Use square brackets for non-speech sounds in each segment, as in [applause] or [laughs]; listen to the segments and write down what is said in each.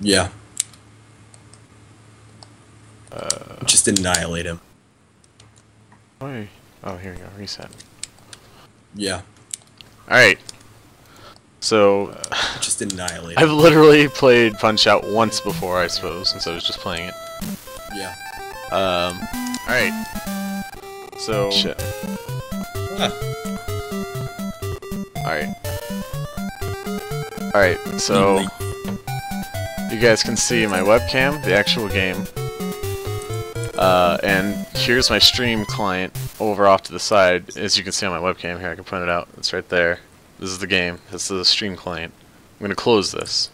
Yeah. Uh, Just annihilate him. why? Oh, here we go. Reset. Yeah. Alright. So, [laughs] Just annihilate. I've literally played Punch Out once before, I suppose, since I was just playing it. Yeah. Um, alright. So, shit. Ah, Alright. Alright, so, you guys can see my webcam, the actual game. Uh, and here's my stream client over off to the side. As you can see on my webcam here, I can point it out. It's right there. This is the game. This is the stream client. I'm going to close this.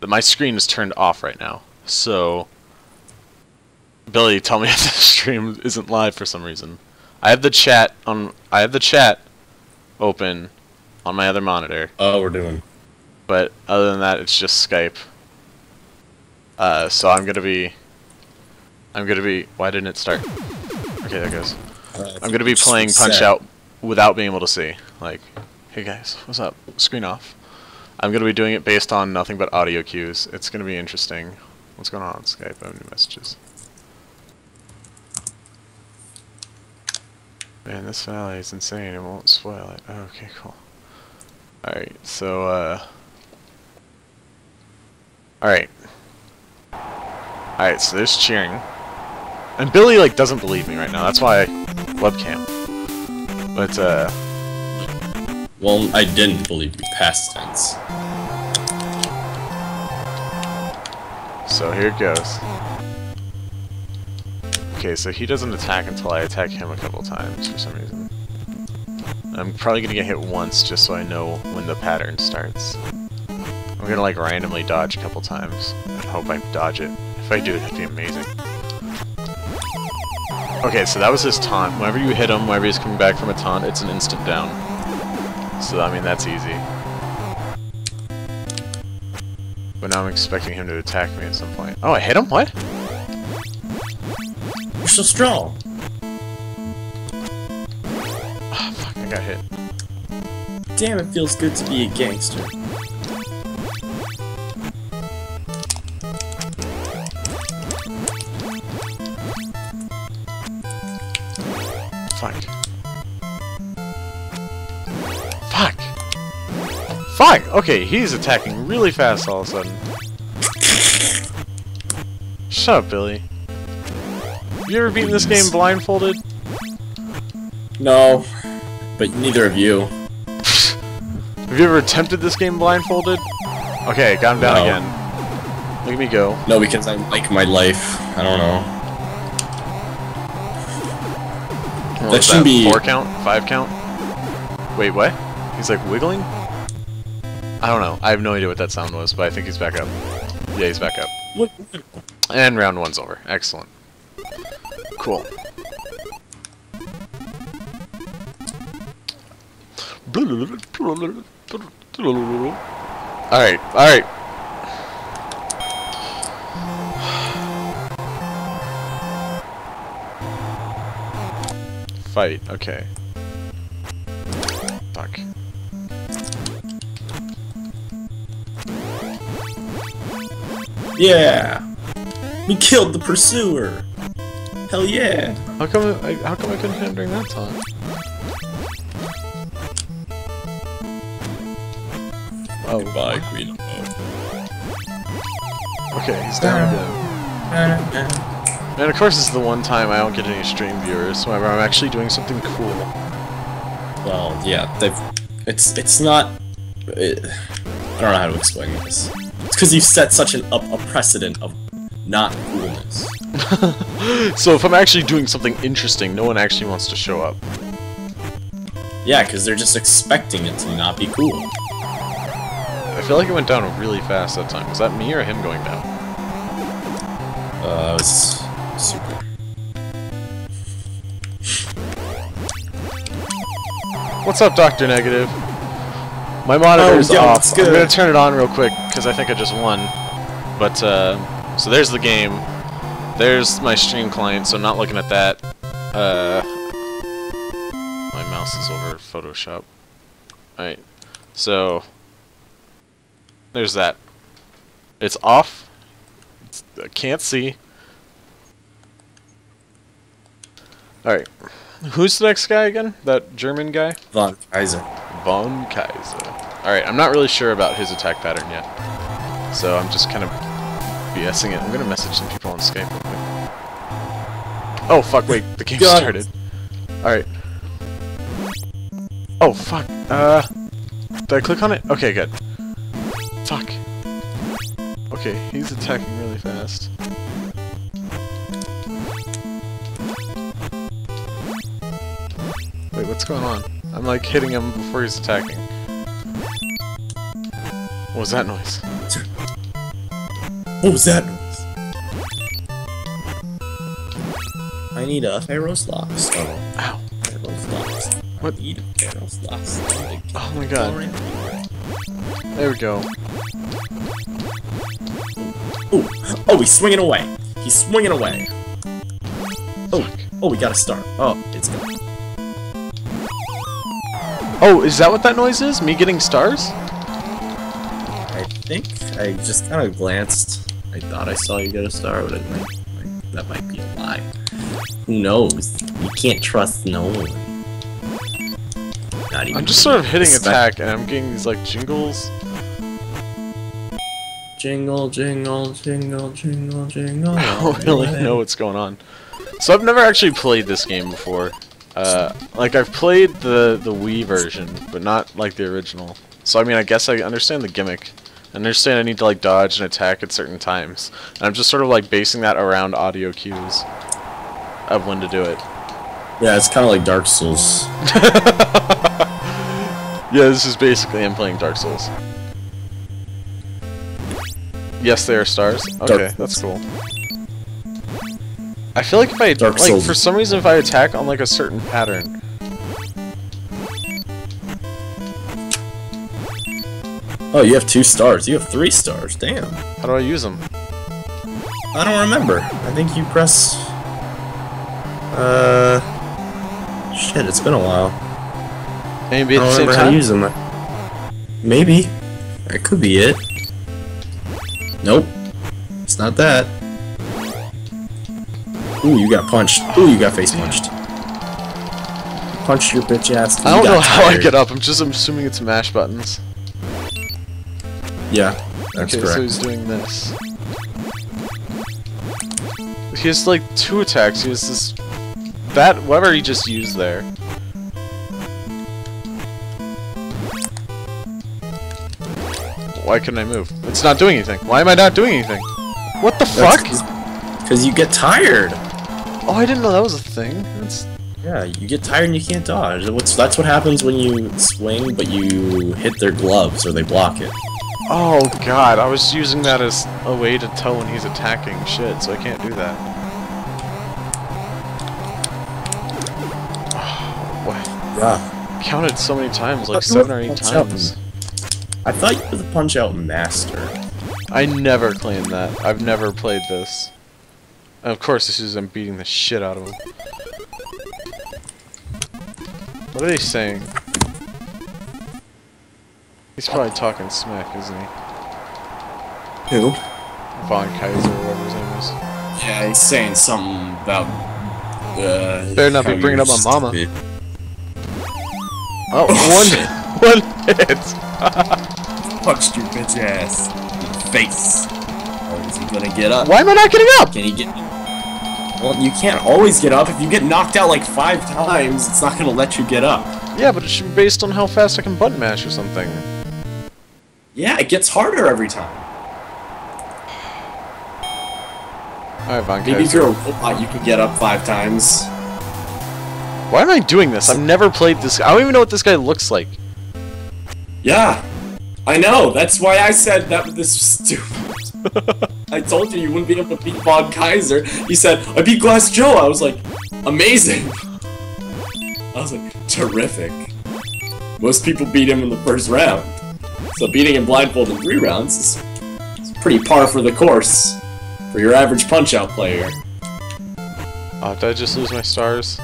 But my screen is turned off right now. So, Billy, tell me [laughs] if the stream isn't live for some reason. I have the chat on. I have the chat open on my other monitor. Oh, we're doing. But other than that, it's just Skype. Uh, so I'm gonna be. I'm gonna be. Why didn't it start? Okay, there it goes. Uh, I'm gonna be playing Punch set. Out without being able to see. Like, hey guys, what's up? Screen off. I'm gonna be doing it based on nothing but audio cues. It's gonna be interesting. What's going on on Skype? I have new messages. Man, this valley is insane. It won't spoil it. Okay, cool. Alright, so, uh... Alright. Alright, so there's cheering. And Billy, like, doesn't believe me right now. That's why I webcam. But, uh... Well, I didn't believe you. Past tense. So here it goes. Okay, so he doesn't attack until I attack him a couple times for some reason. I'm probably gonna get hit once just so I know when the pattern starts. I'm gonna like randomly dodge a couple times and hope I dodge it. If I do, that'd be amazing. Okay, so that was his taunt. Whenever you hit him, whenever he's coming back from a taunt, it's an instant down. So, I mean, that's easy. But now I'm expecting him to attack me at some point. Oh, I hit him? What? You're so strong. Ah, fuck, I got hit. Damn, it feels good to be a gangster. Fuck. Fuck! Fuck! Okay, he's attacking really fast all of a sudden. Shut up, Billy. Have you ever beaten this game blindfolded? No, but neither of you. Have you ever attempted this game blindfolded? Okay, got him down No. again. Look at me go. No, because I like my life. I don't know. What That shouldn't be- Four count? Five count? Wait, what? He's like wiggling? I don't know. I have no idea what that sound was, but I think he's back up. Yeah, he's back up. What? And round one's over. Excellent. Cool. Alright, alright. Fight, okay. Fuck. Yeah! We killed the pursuer! Hell yeah! How come I, how come I couldn't hit him during that time? Oh, Goodbye, Green. okay, he's down again. Ah, ah, ah. And of course, this is the one time I don't get any stream viewers whenever I'm actually doing something cool. Well, yeah, they've. It's it's not. It, I don't know how to explain this. It's because you've set such an up a precedent of not coolness. [laughs] So if I'm actually doing something interesting, no one actually wants to show up. Yeah, because they're just expecting it to not be cool. I feel like it went down really fast that time. Was that me or him going down? Uh, super. What's up, Doctor Negative? My monitor's Oh, yo, off. it's I'm gonna turn it on real quick because I think I just won. But uh, so there's the game. There's my stream client. So I'm not looking at that. Uh, my mouse is over Photoshop. All right. So there's that. It's off. It's, I can't see. Alright. Who's the next guy again? That German guy? Von Kaiser. Von Kaiser. Alright, I'm not really sure about his attack pattern yet. So I'm just kind of BSing it. I'm gonna message some people on Skype real quick. Oh fuck, wait, the game God. started. Alright. Oh fuck. Uh did I click on it? Okay, good. Fuck. Okay, he's attacking really fast. Wait, what's going on? I'm like hitting him before he's attacking. What was that noise? What was that noise? I need a Pharaoh's locks. Oh, Ow. Pharaoh's locks. What? I need a Pharaoh's locks. Oh my god. There we go. Oh, oh, he's swinging away. He's swinging away. Oh, oh, we got a start. Oh, it's gone. Oh, is that what that noise is? Me getting stars? I think I just kind of glanced. I thought I saw you get a star, but it might, might, that might be a lie. Who knows? You can't trust no one. Not even I'm just sort of hitting attack and I'm getting these like jingles. Jingle, jingle, jingle, jingle, jingle. [laughs] I don't really know what's going on. So I've never actually played this game before. Uh, like I've played the the Wii version, but not like the original. So I mean, I guess I understand the gimmick. I understand I need to like dodge and attack at certain times. And I'm just sort of like basing that around audio cues of when to do it. Yeah, it's kind of like Dark Souls. [laughs] Yeah, this is basically him playing Dark Souls. Yes, they are stars. Okay, Dark that's cool. I feel like if I Dark like Souls. for some reason if I attack on like a certain pattern. Oh, you have two stars. You have three stars. Damn. How do I use them? I don't remember. I think you press. Uh. Shit, it's been a while. Maybe I don't remember how to use them. Maybe. That could be it. Nope. It's not that. Ooh, you got punched. Ooh, you got face punched. Punched your bitch ass. I don't know how I get up. I'm just assuming it's mash buttons. Yeah, that's okay, correct. so he's doing this. He has like two attacks. He has this that whatever he just used there. Why couldn't I move? It's not doing anything. Why am I not doing anything? What the fuck? Because you get tired. Oh, I didn't know that was a thing. That's Yeah, you get tired and you can't dodge. What's, that's what happens when you swing, but you hit their gloves or they block it. Oh god, I was using that as a way to tell when he's attacking shit, so I can't do that. Oh, [sighs] What? Yeah. Counted so many times, like But seven or eight punch out. times. I thought you were the punch out master. I never claimed that. I've never played this. And of course, this is I'm beating the shit out of him. What are they saying? He's probably talking smack, isn't he? Who? Von Kaiser, or whatever his name is. Yeah, he's saying something about. Uh, Better not be bringing up my mama. stupid. Oh, Oh, one, one hit. Punched your bitch ass in the face. Oh, is he gonna get up? Why am I not getting up? Can he get? Well, you can't always get up. If you get knocked out like five times, it's not gonna let you get up. Yeah, but it should be based on how fast I can button mash or something. Yeah, it gets harder every time. Alright, Von Maybe if you're a robot, you can get up five times. Why am I doing this? I've never played this. I don't even know what this guy looks like. Yeah, I know. That's why I said that this was stupid. [laughs] I told you you wouldn't be able to beat Von Kaiser. He said, I beat Glass Joe. I was like, amazing. I was like, terrific. Most people beat him in the first round. So beating him blindfold in three rounds is, is pretty par for the course for your average punch-out player. Oh, did I just lose my stars?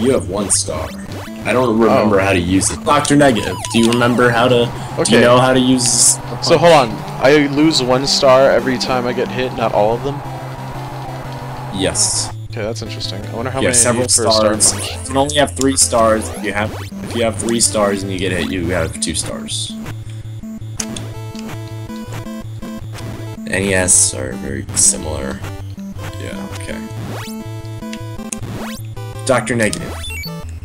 You, have one star. I don't remember Oh. how to use it. Doctor Negative. Do you remember how to? Do Okay. you know how to use? So hold on. I lose one star every time I get hit, not all of them. Yes. Okay, that's interesting. I wonder how You many have several for star stars. You can only have three stars. If you have if you have three stars and you get hit, you have two stars. NES are very similar. Doctor Negative.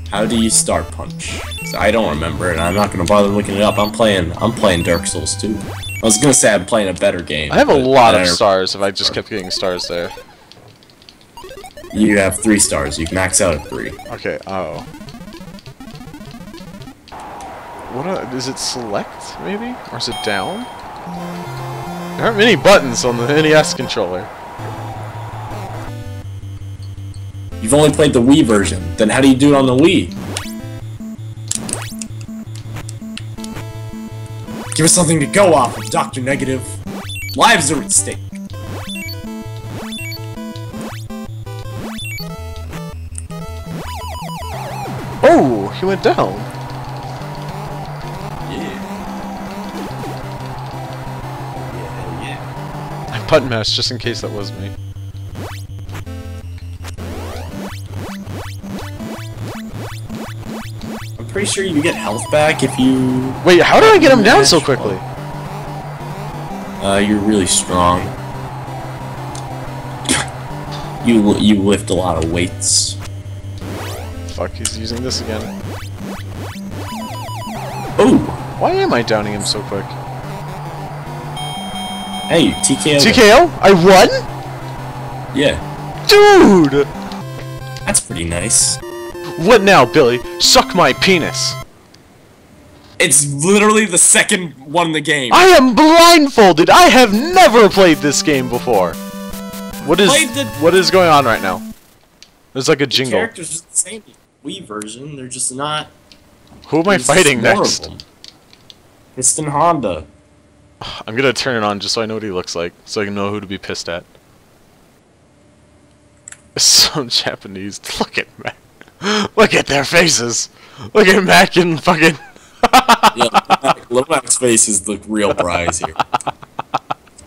How do you start punch? So I don't remember, and I'm not gonna bother looking it up. I'm playing. I'm playing Dark Souls 2. I was gonna say I'm playing a better game. I have a lot of stars if I just kept getting stars there. You have three stars. You max out at three. Okay, oh. What are, is it select, maybe? Or is it down? There aren't many buttons on the NES controller. You've only played the Wii version. Then how do you do it on the Wii? Give us something to go off of, Dr. Negative. Lives are at stake. Oh, he went down. Yeah. Yeah, yeah. I button mashed just in case that was me. Pretty sure you get health back if you... Wait, how did I get him down so quickly? Uh, you're really strong. [laughs] you you lift a lot of weights. Fuck, he's using this again. Oh! Why am I downing him so quick? Hey, TKO. TKO? I won? Yeah, Dude! that's pretty nice. What now, Billy? Suck my penis. It's literally the second one in the game. I am blindfolded. I have never played this game before. What is what is going on right now? There's like a The jingle. characters are the same Wii version. They're just not. Who am I fighting next? Piston Honda. [sighs] I'm gonna turn it on just so I know what he looks like, so I can know who to be pissed at. [laughs] Some Japanese. Look at Mac. [gasps] Look at their faces. Look at Mac and fucking. [laughs] yeah, Little Mac's face is the real prize here.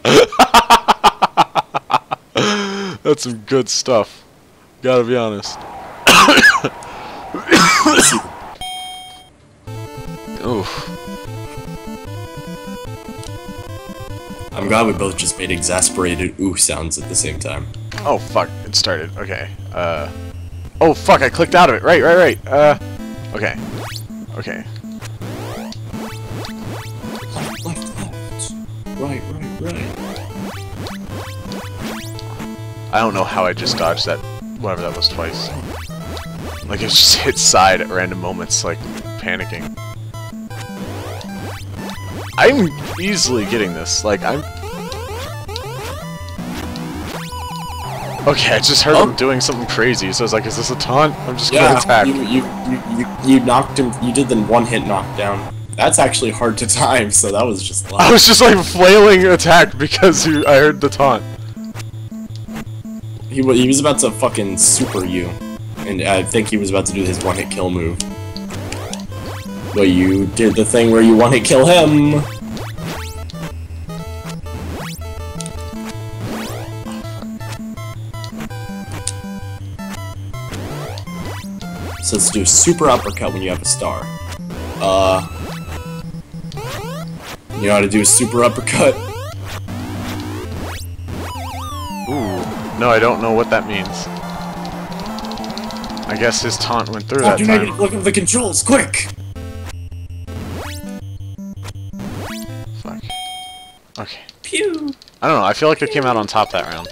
[laughs] That's some good stuff. Gotta be honest. [coughs] Oof. I'm glad we both just made exasperated ooh sounds at the same time. Oh fuck! It started. Okay. Uh. Oh fuck! I clicked out of it. Right, right, right. Uh. Okay. Okay. Right, right, right. I don't know how I just dodged that, whatever that was twice. Like, it just [laughs] hit side at random moments, like, panicking. I'm easily getting this, like, I'm... Okay, I just heard him Oh. doing something crazy, so I was like, is this a taunt? I'm just Yeah, gonna attack. you, you, you, you, you knocked him. You did the one hit knockdown. That's actually hard to [laughs] time, so that was just. I was just, like, flailing attack because you, I heard the taunt. He, he was about to fucking super you, and I think he was about to do his one hit kill move. But you did the thing where you one hit kill him. So let's do a super uppercut when you have a star. Uh, you know how to do a super uppercut? Ooh. No, I don't know what that means. I guess his taunt went through that Dr. time. Negative, look at the controls, quick! Fuck. Okay. Pew! I don't know, I feel like I came out on top that round.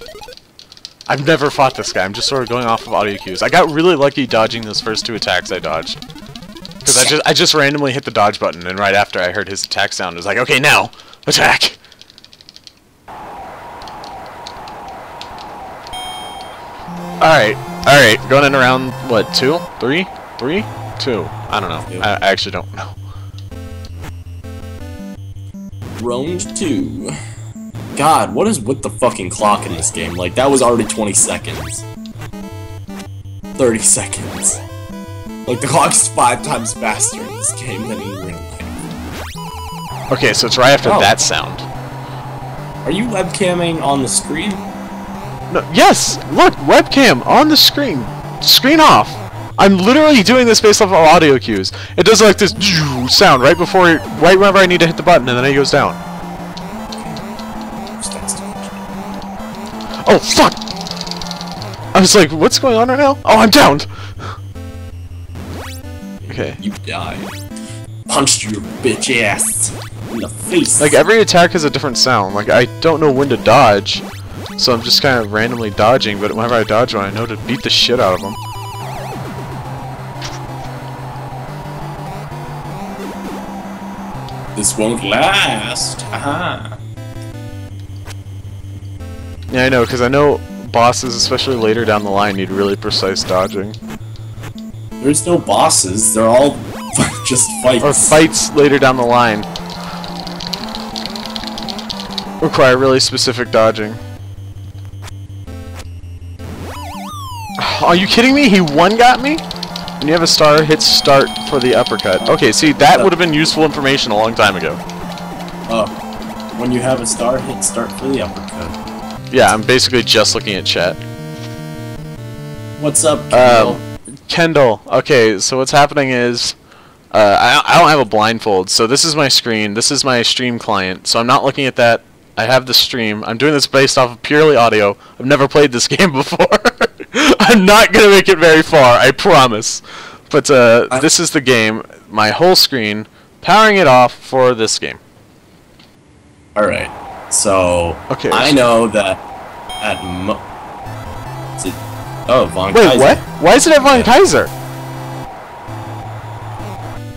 I've never fought this guy, I'm just sort of going off of audio cues. I got really lucky dodging those first two attacks I dodged. Because I just I just randomly hit the dodge button, and right after I heard his attack sound, it was like, okay, now, attack! Alright, alright, going in around, what, two? Three? Three? Two. I don't know. I, I actually don't know. Round two. God, what is with the fucking clock in this game? Like, that was already 20 seconds. 30 seconds. Like the clock's five times faster in this game than in real life. Okay, so it's right after Oh. that sound. Are you webcamming on the screen? No, yes! Look, webcam on the screen. Screen off. I'm literally doing this based off of audio cues. It does like this [laughs] sound right before, right whenever I need to hit the button, and then it goes down. Oh fuck! I was like, what's going on right now? Oh, I'm down. Okay. You died. Punched your bitch ass in the face. Like every attack has a different sound. Like I don't know when to dodge, so I'm just kind of randomly dodging. But whenever I dodge one, I know to beat the shit out of them. this won't last. Aha. Yeah, I know, because I know bosses, especially later down the line, need really precise dodging. There's no bosses. They're all [laughs] just fights. Or fights later down the line require really specific dodging. [sighs] Are you kidding me? He one got me? When you have a star, hit start for the uppercut. Okay, see, that would have been useful information a long time ago. Oh. When you have a star, hit start for the uppercut. Yeah, I'm basically just looking at chat. What's up, Kendall? Um, Kendall. Okay, so what's happening is, uh, I, I don't have a blindfold, so this is my screen. This is my stream client, so I'm not looking at that. I have the stream. I'm doing this based off of purely audio. I've never played this [laughs] game before. [laughs] I'm not gonna make it very far, I promise. But uh, I- this is the game. My whole screen, powering it off for this game. Alright. So, Okay. I know that at mo- is it- Oh, Von Wait, Kaiser. what? Why is it at Von Kaiser?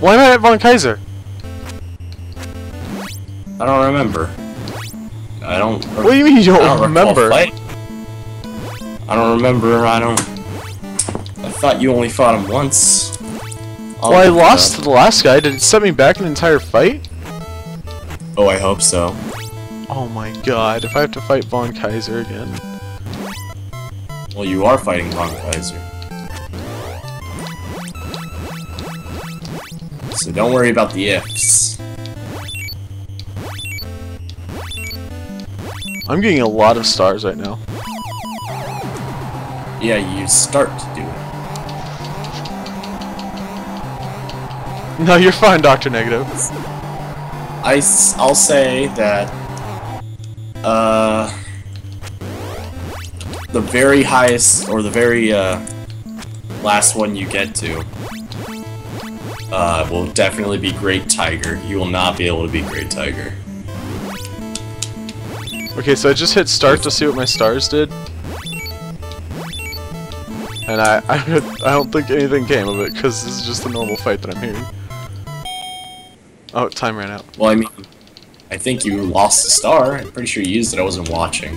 Why am I at Von Kaiser? I don't remember. I don't. What do you mean you I don't, don't remember? fight. I don't remember. I don't. I thought you only fought him once. I'll Well, I lost to the last guy. Did it set me back an entire fight? Oh, I hope so. Oh my god, if I have to fight Von Kaiser again. Well, you are fighting Von Kaiser. So don't worry about the ifs. I'm getting a lot of stars right now. Yeah, you start to do it. No, you're fine, Dr. Negative. I, will say that, uh, the very highest, or the very, uh, last one you get to, uh, will definitely be Great Tiger. You will not be able to be Great Tiger. Okay, so I just hit start to see what my stars did. And I, [laughs] I, I don't think anything came of it, because this is just a normal fight that I'm hearing. Oh, time ran out. Well, I mean, I think you lost the star. I'm pretty sure you used it. I wasn't watching.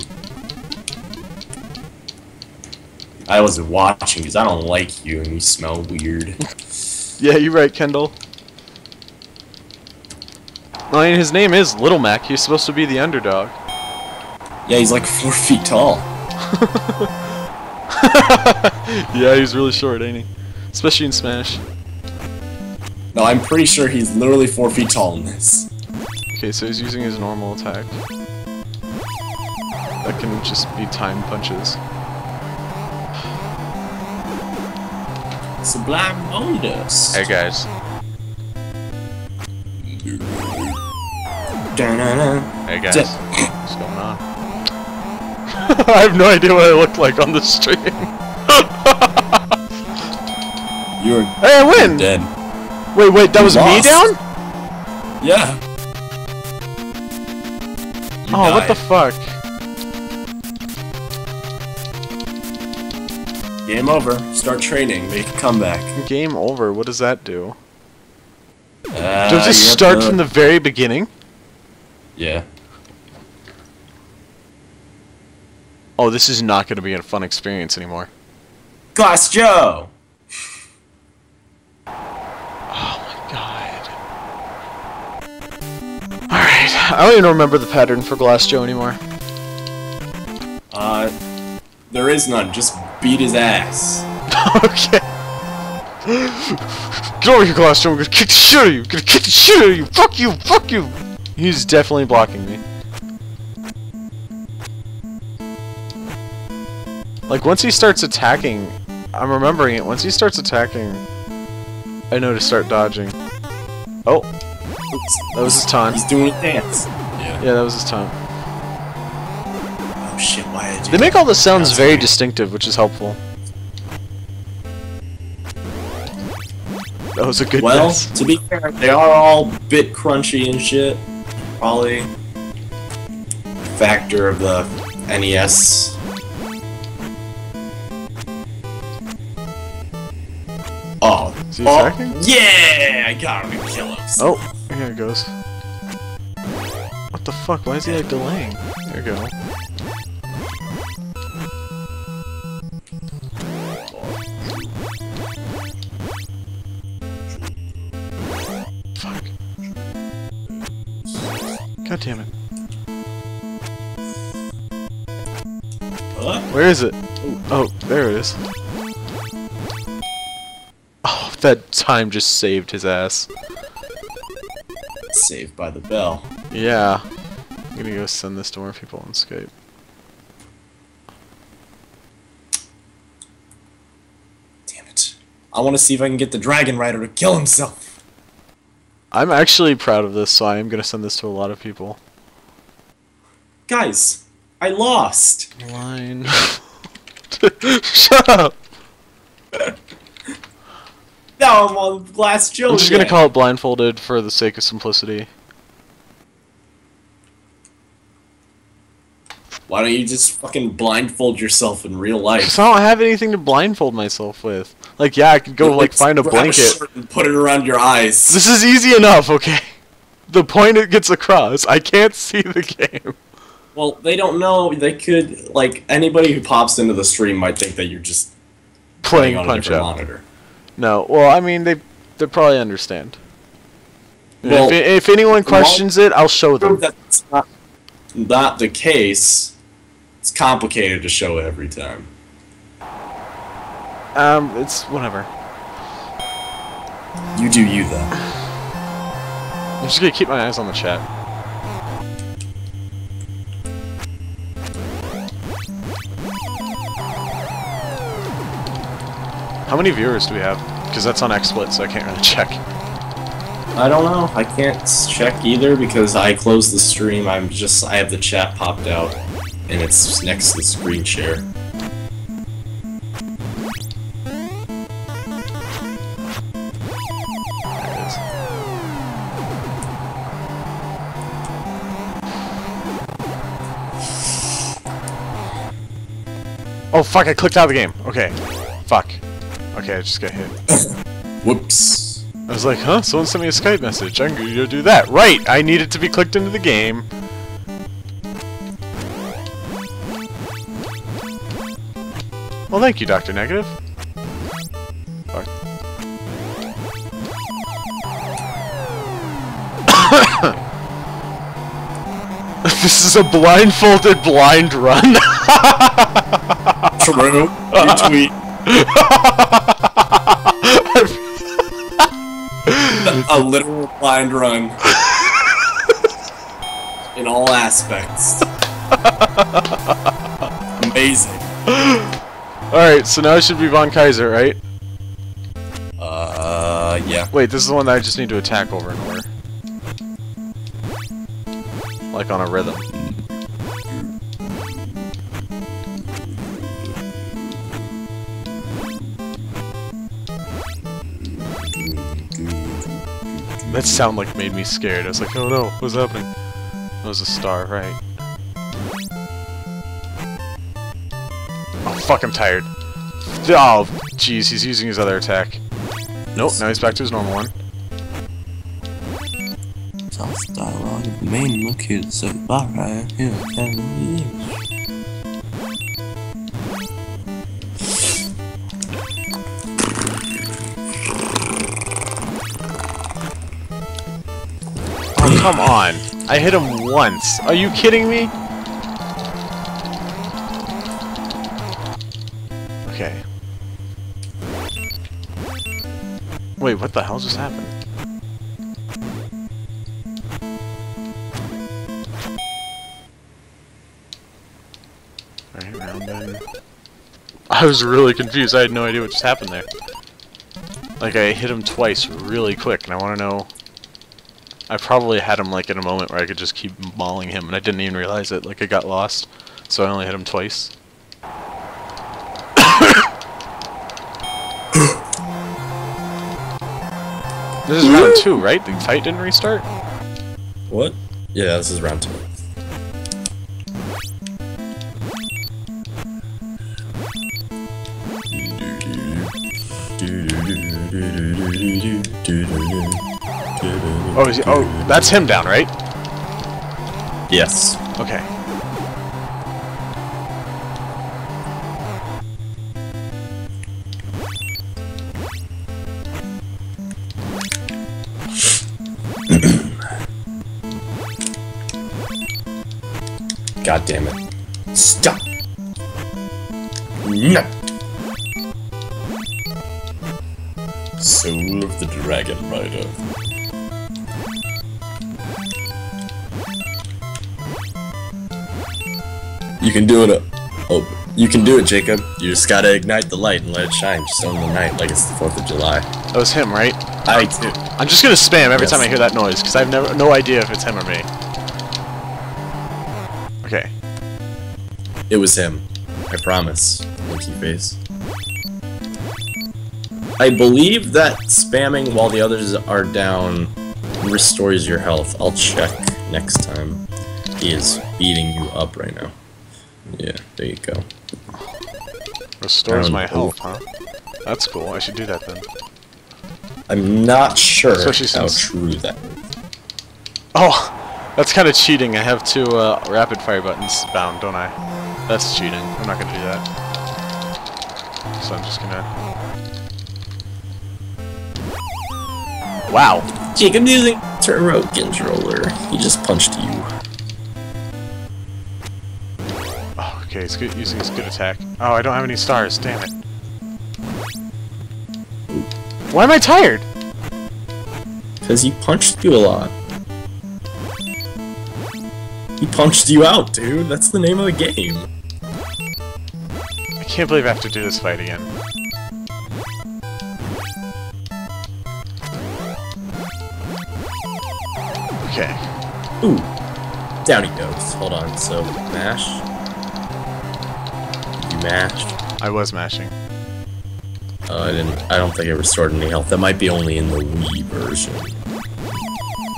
I wasn't watching because I don't like you and you smell weird. [laughs] Yeah, you're right, Kendall. I mean, his name is Little Mac. He's supposed to be the underdog. yeah, he's like four feet tall. [laughs] yeah, he's really short, ain't he? Especially in Smash. No, I'm pretty sure he's literally four feet tall in this. Okay, so he's using his normal attack. That can just be time punches. Sublime bonus. Hey guys. Da-na-na. Hey guys. Dip. What's going on? [laughs] I have no idea what I look like on the stream. You're hey, I win! dead. Wait, wait, that You was me down? Yeah. Oh, what the fuck? Game over. Start training. Make a comeback. Game over. What does that do? Uh, Do I you have just start to- from the very beginning? Yeah. Oh, this is not going to be a fun experience anymore. Glass Joe. Alright, I don't even remember the pattern for Glass Joe anymore. Uh, there is none. Just beat his ass. [laughs] okay. Get over here, Glass Joe. I'm gonna kick the shit out of you. I'm gonna kick the shit out of you. Fuck you. Fuck you. He's definitely blocking me. Like, once he starts attacking, I'm remembering it. Once he starts attacking, I know to start dodging. Oh, Oops. that was his taunt. He's doing a dance. Yeah. Yeah, that was his taunt. Oh shit, why did you They make all the sounds very weird. distinctive, which is helpful. That was a good Well, guess. to be fair, they are all bit crunchy and shit. Probably factor of the NES. Oh, Is oh, yeah! I got him to kill him. Oh, here it goes. What the fuck? Why is he like delaying? There we go. Fuck. God damn it. Where is it? Oh, there it is. Oh, that time just saved his ass. Saved by the bell. Yeah. I'm gonna go send this to more people on Skype. Damn it. I want to see if I can get the Dragon Rider to kill himself. I'm actually proud of this, so I am gonna send this to a lot of people. Guys, I lost. Line. [laughs] Shut up! [laughs] Now I'm on Glass Joe. I'm just gonna call it blindfolded for the sake of simplicity. Why don't you just fucking blindfold yourself in real life? Cause I don't have anything to blindfold myself with. Like, yeah, I could go like find a grab blanket. shirt and put it around your eyes. This is easy enough, okay? The point it gets across. I can't see the game. Well, they don't know. They could like anybody who pops into the stream might think that you're just Playing on a Punch different Out. monitor. No, well, I mean, they they probably understand. Well, if, if anyone questions it, I'll show them. Prove that it's not not the case. It's complicated to show it every time. Um, it's whatever. You do you though. I'm just gonna keep my eyes on the chat. How many viewers do we have? Because that's on XSplit, so I can't really [laughs] check. I don't know. I can't check either because I closed the stream. I'm just I have the chat popped out and it's next to the screen share. There it is. Oh fuck, I clicked out of the game. Okay. Fuck. Okay, I just got hit. Whoops. I was like, huh? Someone sent me a Skype message. I'm gonna go do that. Right! I need it to be clicked into the game. Well, thank you, Dr. Negative. Fuck. [coughs] this is a blindfolded blind run. [laughs] True. Retweet. A literal blind run. In all aspects. Amazing. Alright, so now it should be Von Kaiser, right? Uh, yeah. Wait, this is the one that I just need to attack over and over. Like on a rhythm. That sound like made me scared. I was like, oh no, what's happening? It was a star, right? Oh fuck, I'm tired. Oh, jeez, he's using his other attack. Nope, now he's back to his normal one. Dialogue main here. Come on. I hit him once. Are you kidding me? Okay. Wait, what the hell just happened? I was really confused. I had no idea what just happened there. Like, I hit him twice really quick, and I want to know... I probably had him, like, in a moment where I could just keep mauling him, and I didn't even realize it. Like, I got lost, so I only hit him twice. [coughs] this is round two, right? The fight didn't restart? What? Yeah, this is round two. Oh, is he, oh, that's him down, right? Yes. Okay. [coughs] God damn it. Stop! No! Soul of the Dragon Rider. Can do it. uh, Oh, you can do it, Jacob. You just gotta ignite the light and let it shine just on the night like it's the 4th of July. That was him, right? I do. I'm just gonna spam every Yes. time I hear that noise, because I have never no idea if it's him or me. Okay. It was him. I promise. Monkey face. I believe that spamming while the others are down restores your health. I'll check next time. He is beating you up right now. Yeah, there you go. Restores my over. health, huh? That's cool. I should do that then. I'm not sure Especially how true that Oh, that's kind of cheating. I have two uh, rapid fire buttons bound, don't I? That's cheating. I'm not gonna do that. So I'm just gonna. Wow. Jacob using turbo controller. He just punched you. Okay. He's good, using his good attack. Oh, I don't have any stars. Damn it. Why am I tired? Because he punched you a lot. He punched you out, dude. That's the name of the game. I can't believe I have to do this fight again. Okay. Ooh. Down he goes. Hold on. So, mash. Mashed. I was mashing. Uh, I didn't. I don't think it restored any health. That might be only in the Wii version.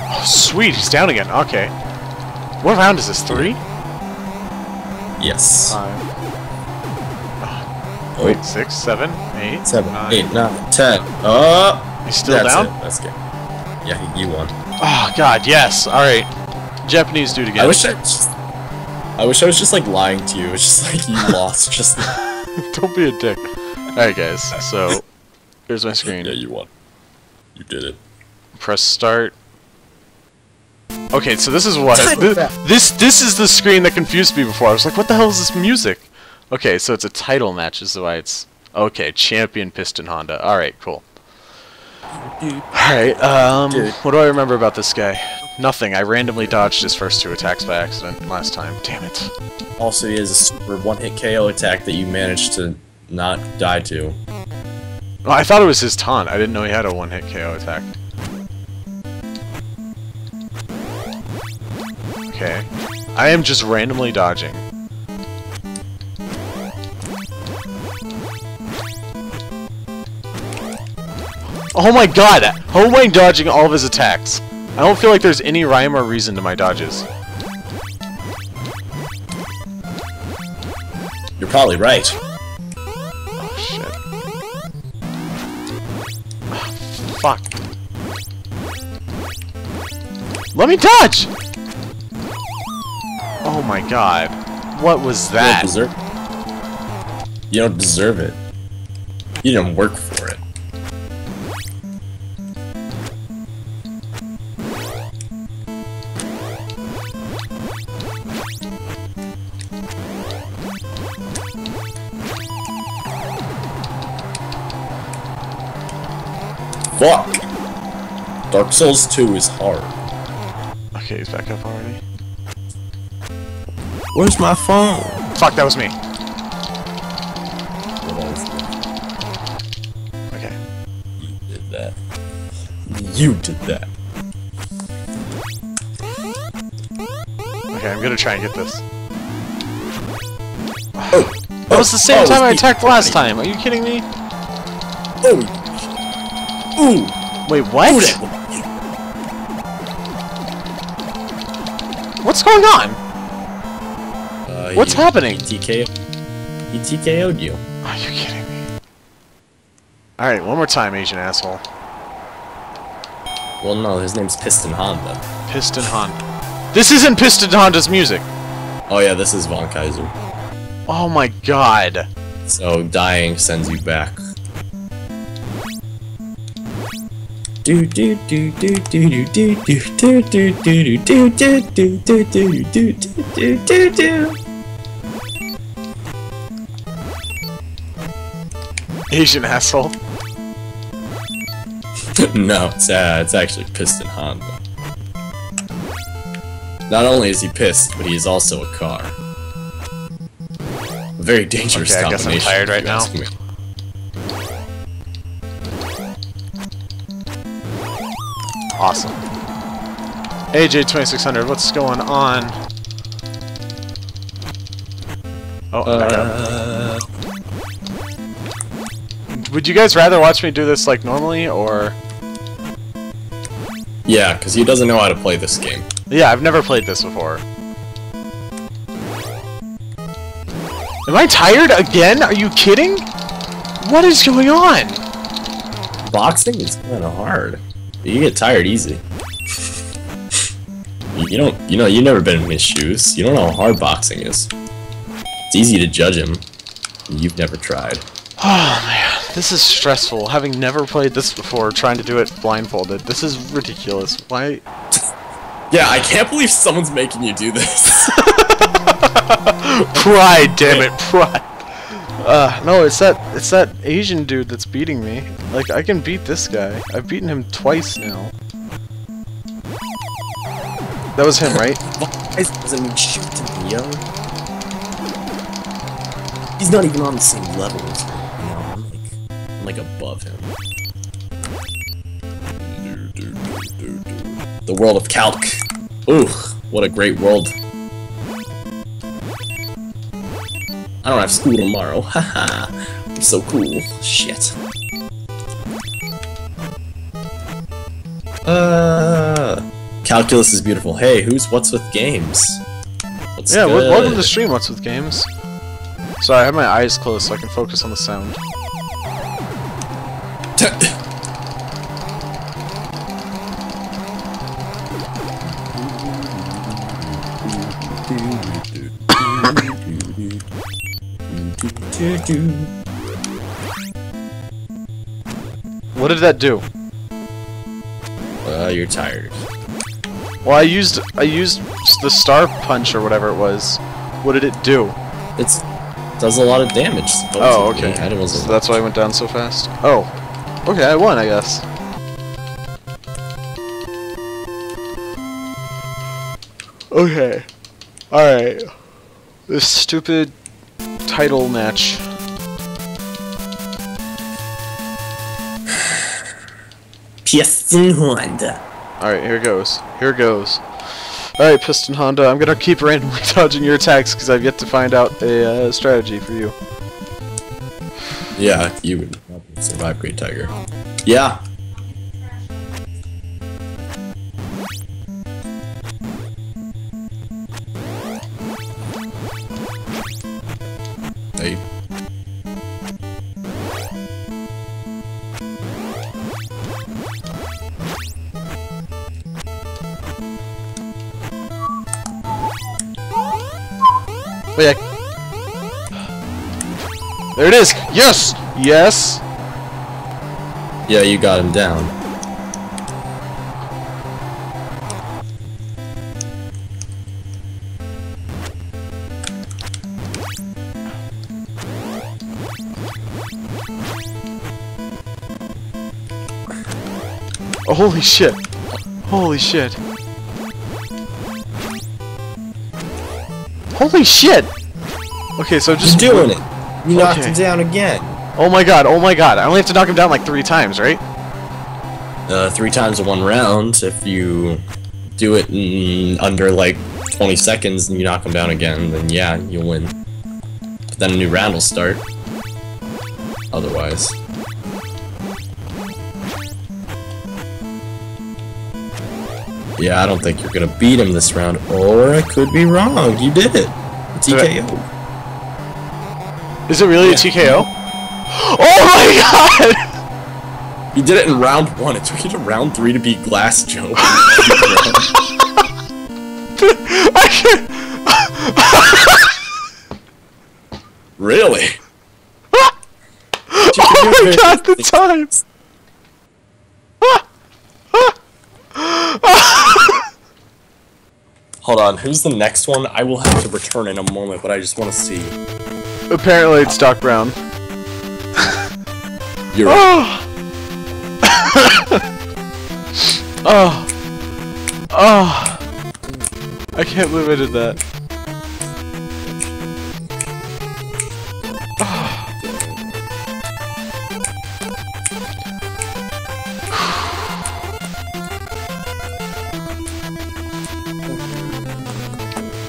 Oh, sweet. He's down again. Okay. What round is this? Three? Yes. Five. Oh, Wait, six, seven, eight, seven, nine. eight, nine, ten. Oh, He's still that's down? It. That's good. Yeah, you won. Oh, God, yes. Alright. Japanese dude again. I wish I just. I wish I was just like lying to you. It's just like you [laughs] lost. Just. Don't be a dick. Alright, guys. So, here's my screen. yeah, you won. You did it. Press start. Okay, so this is what Type this this is the screen that confused me before. I was like, what the hell is this music? Okay, so it's a title match is why it's okay. Champion Piston Honda. All right, cool. All right. Um, Dude. what do I remember about this guy? Nothing. I randomly dodged his first two attacks by accident last time. Damn it. Also, he has a super one-hit KO attack that you managed to not die to. Oh, I thought it was his taunt. I didn't know he had a one-hit KO attack. Okay. I am just randomly dodging. Oh my god! How am I dodging all of his attacks? I don't feel like there's any rhyme or reason to my dodges. You're probably right. Oh shit. Ah, fuck. Let me dodge! Oh my god. What was You don't that? deserve. You don't deserve it. You didn't work for it. Fuck! Dark Souls 2 is hard. Okay, he's back up already. Where's my phone? Fuck, that was me. Okay. You did that? You did that. Okay, I'm gonna try and get this. Oh! That was the same oh, time I attacked last time. Are you kidding me? Oh! Ooh! Wait, what? What's going on? Uh, What's he- happening? He TKO. He TKO'd you. Are you kidding me? Alright, one more time, Asian asshole. Well, no, his name's Piston Honda. Piston Honda. This isn't Piston Honda's music! Oh yeah, this is Von Kaiser. Oh my god. So dying sends you back. Do do do do do do do do do do do do do do do do do do do do Asian asshole. [laughs] No, it's uh, it's actually Piston Honda. Not only is he pissed, but he is also a car. A very dangerous Okay, I guess I'm tired right now. Awesome. AJ2600, what's going on? Oh. Uh, Would you guys rather watch me do this like normally, or... yeah, because he doesn't know how to play this game. Yeah, I've never played this before. Am I tired again? Are you kidding? What is going on? Boxing is kind of hard. You get tired easy. You don't, you know, you've never been in his shoes. You don't know how hard boxing is. It's easy to judge him. You've never tried. Oh man, this is stressful. Having never played this before, trying to do it blindfolded. This is ridiculous. Why? Yeah, I can't believe someone's making you do this. [laughs] Pride, damn it, pride. Uh, no, it's that it's that Asian dude that's beating me. Like I can beat this guy. I've beaten him twice now. That was him, right? [laughs] Why doesn't mean shoot to me, yo? He's not even on the same level as me. You know, I'm like, I'm like above him. The world of Calc. Ooh, what a great world. I don't have school tomorrow. [laughs] Haha. I'm so cool. Shit. Uh, calculus is beautiful. Hey, who's what's with games? What's yeah, wel- welcome to the stream. What's with games? Sorry, I have my eyes closed so I can focus on the sound. [laughs] What did that do? Uh, you're tired. Well, I used I used the star punch or whatever it was. What did it do? It's does a lot of damage. Oh, okay. I don't So that's why I went down so fast. Oh, okay, I won, I guess. Okay, all right. This stupid title match. Piston Honda. All right, here goes. Here goes. All right, Piston Honda. I'm gonna keep randomly [laughs] dodging your attacks because I've yet to find out a uh, strategy for you. Yeah, you would probably survive Great Tiger. Yeah. Hey. Oh, Wait. I... There it is. Yes. Yes. Yeah, you got him down. Oh, holy shit! Holy shit! Holy shit! Okay, so just You're doing it. You knocked Okay. him down again. Oh my god! Oh my god! I only have to knock him down like three times, right? Uh, three times in one round. If you do it in under like 20 seconds and you knock him down again, then yeah, you'll win. But then a new round will start. Otherwise. Yeah, I don't think you're gonna beat him this round, or I could be wrong. You did it. TKO. Is it really a TKO? [gasps] Oh my god! You did it in round one. It took you to round three to beat Glass Joe. [laughs] [laughs] I really? [laughs] Oh my god! The time. [laughs] Hold on. Who's the next one? I will have to return in a moment, but I just want to see. Apparently, it's Doc Brown. You're Oh. [laughs] oh. Oh. I can't believe I did that.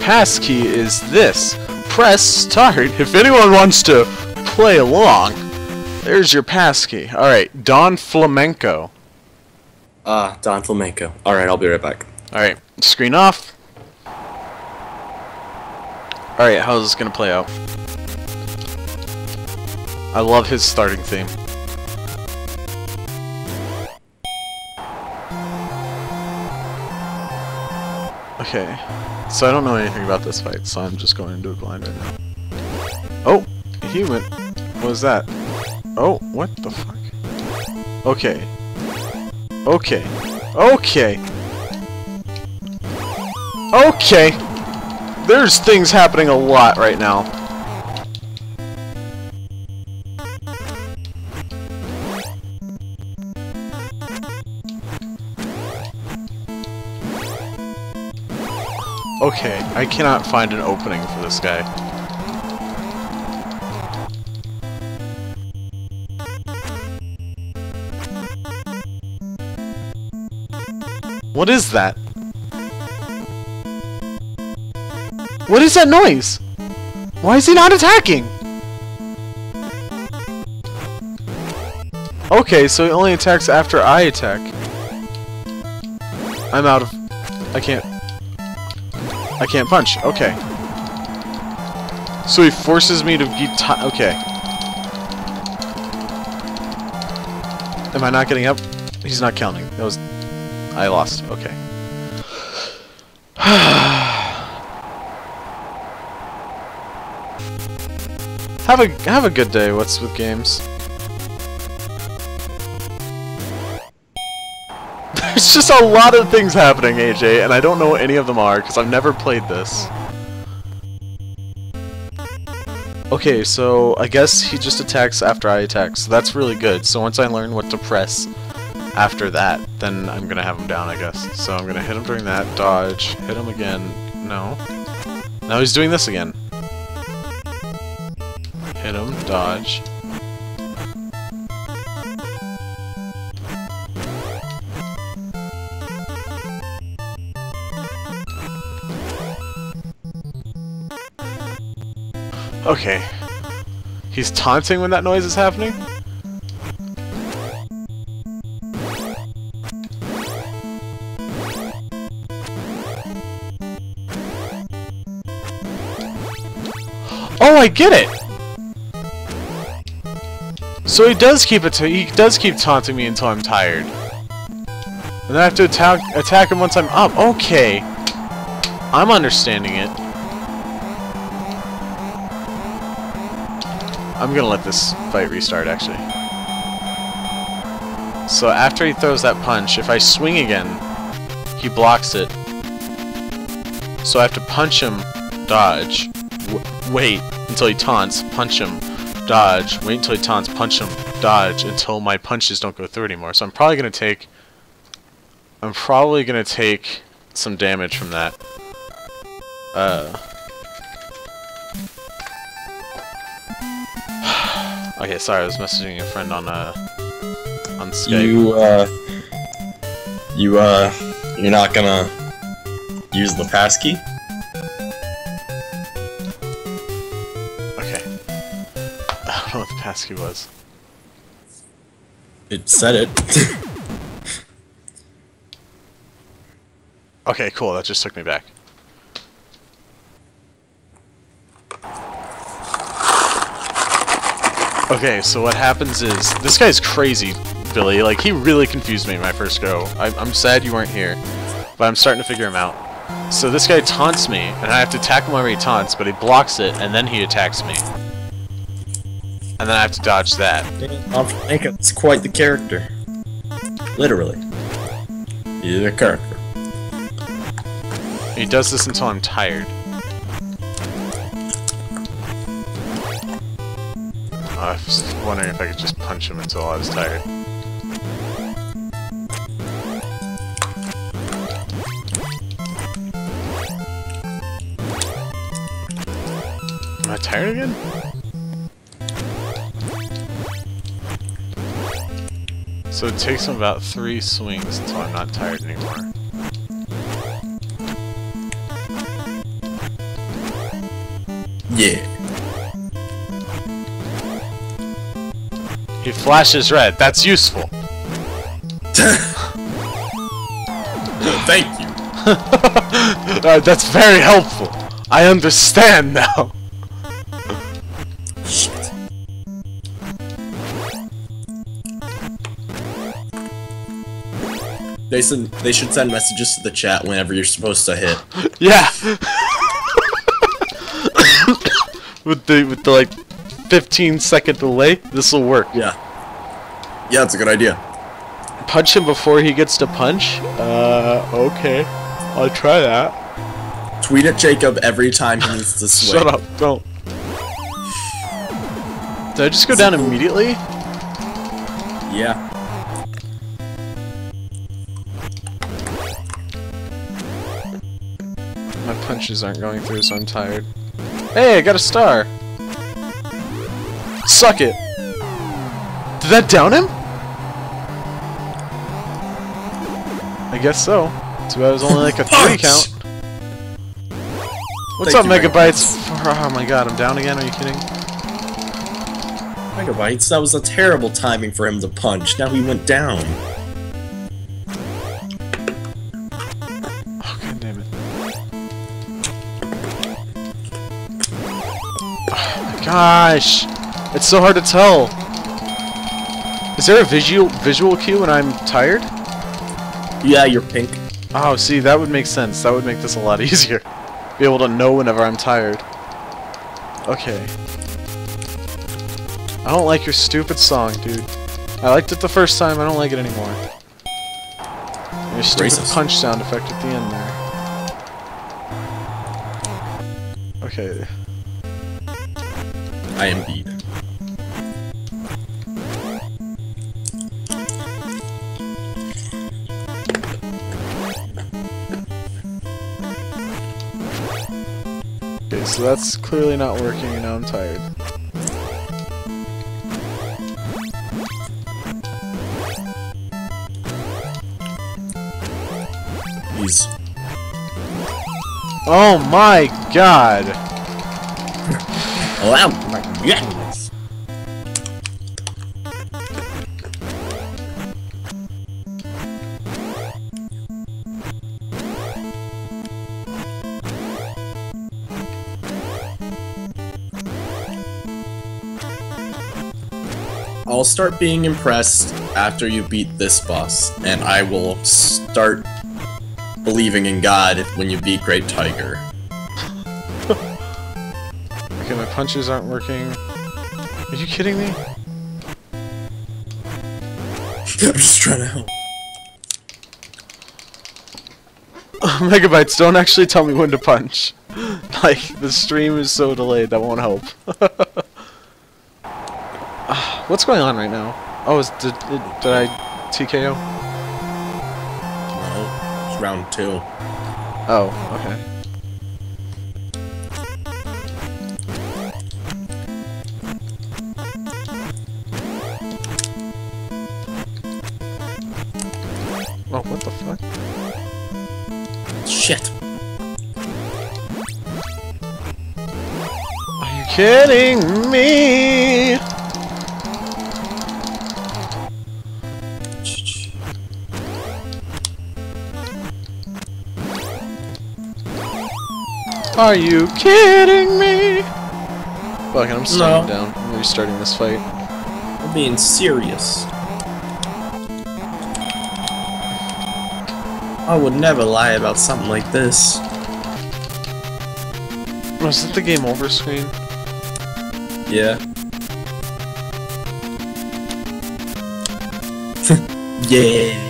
Passkey is this. Press start if anyone wants to play along. There's your passkey. Alright, Don Flamenco. Ah, Don Flamenco. All right, I'll be right back. Alright, screen off. Alright, how's this gonna play out? I love his starting theme. Okay, so I don't know anything about this fight, so I'm just going into a blind right now. Oh, went. What was that? Oh, what the fuck? Okay. Okay. Okay. Okay. There's things happening a lot right now. Okay, I cannot find an opening for this guy. What is that? What is that noise? Why is he not attacking? Okay, so he only attacks after I attack. I'm out of... I can't... I can't punch. Okay. So he forces me to be Okay. Am I not getting up? He's not counting. That was... I lost. Okay. [sighs] have a have a good day. What's with games? There's just a lot of things happening, AJ, and I don't know what any of them are because I've never played this. Okay, so I guess he just attacks after I attack, so that's really good. So once I learn what to press after that, then I'm gonna have him down, I guess. So I'm gonna hit him during that, dodge, hit him again. No. Now he's doing this again. Hit him, dodge. Okay. He's taunting when that noise is happening? Oh, I get it! So he does keep it. he does keep taunting me until I'm tired, and I have to attack attack him once I'm up. Okay, I'm understanding it. I'm gonna let this fight restart actually. So after he throws that punch, if I swing again, he blocks it. So I have to punch him, dodge, wait until he taunts, punch him, dodge, wait until he taunts, punch him, dodge, until my punches don't go through anymore. So I'm probably to take I'm probably gonna take some damage from that. Uh. Okay, sorry, I was messaging a friend on uh on Skype. You, uh... You, uh... You're not gonna... Use the passkey? Okay. [laughs] I don't know what the passkey was. It said it. [laughs] Okay, cool. That just took me back. Okay, so what happens is this guy's crazy, Billy. Like he really confused me my first go. I, I'm sad you weren't here, but I'm starting to figure him out. So this guy taunts me, and I have to attack him whenever he taunts, but he blocks it, and then he attacks me. And then I have to dodge that. It's quite the character. Literally. He's a character. He does this until I'm tired. I was wondering if I could just punch him until I was tired. Am I tired again? So it takes him about three swings until I'm not tired anymore. Yeah. He flashes red. That's useful. [laughs] Thank you. [laughs] Uh, that's very helpful. I understand now. Shit. They send, they should send messages to the chat whenever you're supposed to hit. [laughs] Yeah. with the with the like 15 second delay, this will work. Yeah. Yeah, it's a good idea. Punch him before he gets to punch. Uh, okay. I'll try that. Tweet at Jacob every time he needs to swing. Shut up! Don't. Did I just go down immediately? Yeah. My punches aren't going through, so I'm tired. Hey, I got a star! Suck it! Did that down him? I guess so. Too bad it was only like a three count. What's Thank up, Megabytes? Oh my god, I'm down again, are you kidding? Megabytes, that was a terrible timing for him to punch. Now he went down. Oh, god damn it. Oh my gosh! It's so hard to tell! Is there a visual visual cue when I'm tired? Yeah, you're pink. Oh, see, that would make sense. That would make this a lot [laughs] easier. Be able to know whenever I'm tired. Okay. I don't like your stupid song, dude. I liked it the first time, I don't like it anymore. And Your stupid Racist. punch sound effect at the end there. Okay. I am beat. So that's clearly not working, and now I'm tired. He's Oh my god! Oh my I'll start being impressed after you beat this boss, and I will start believing in God when you beat Great Tiger. [laughs] Okay, my punches aren't working. Are you kidding me? [laughs] I'm just trying to help. [laughs] Megabytes, don't actually tell me when to punch. Like, the stream is so delayed, that won't help. What's going on right now? Oh, is, did, did, did I TKO? Oh, it's round two. Oh, okay. Oh, what the fuck? Shit. Are you kidding me? Are you kidding me? Fuck, I'm slowing No. down. I'm restarting this fight. I'm being serious. I would never lie about something like this. Was it the game over screen? Yeah. [laughs] yeah.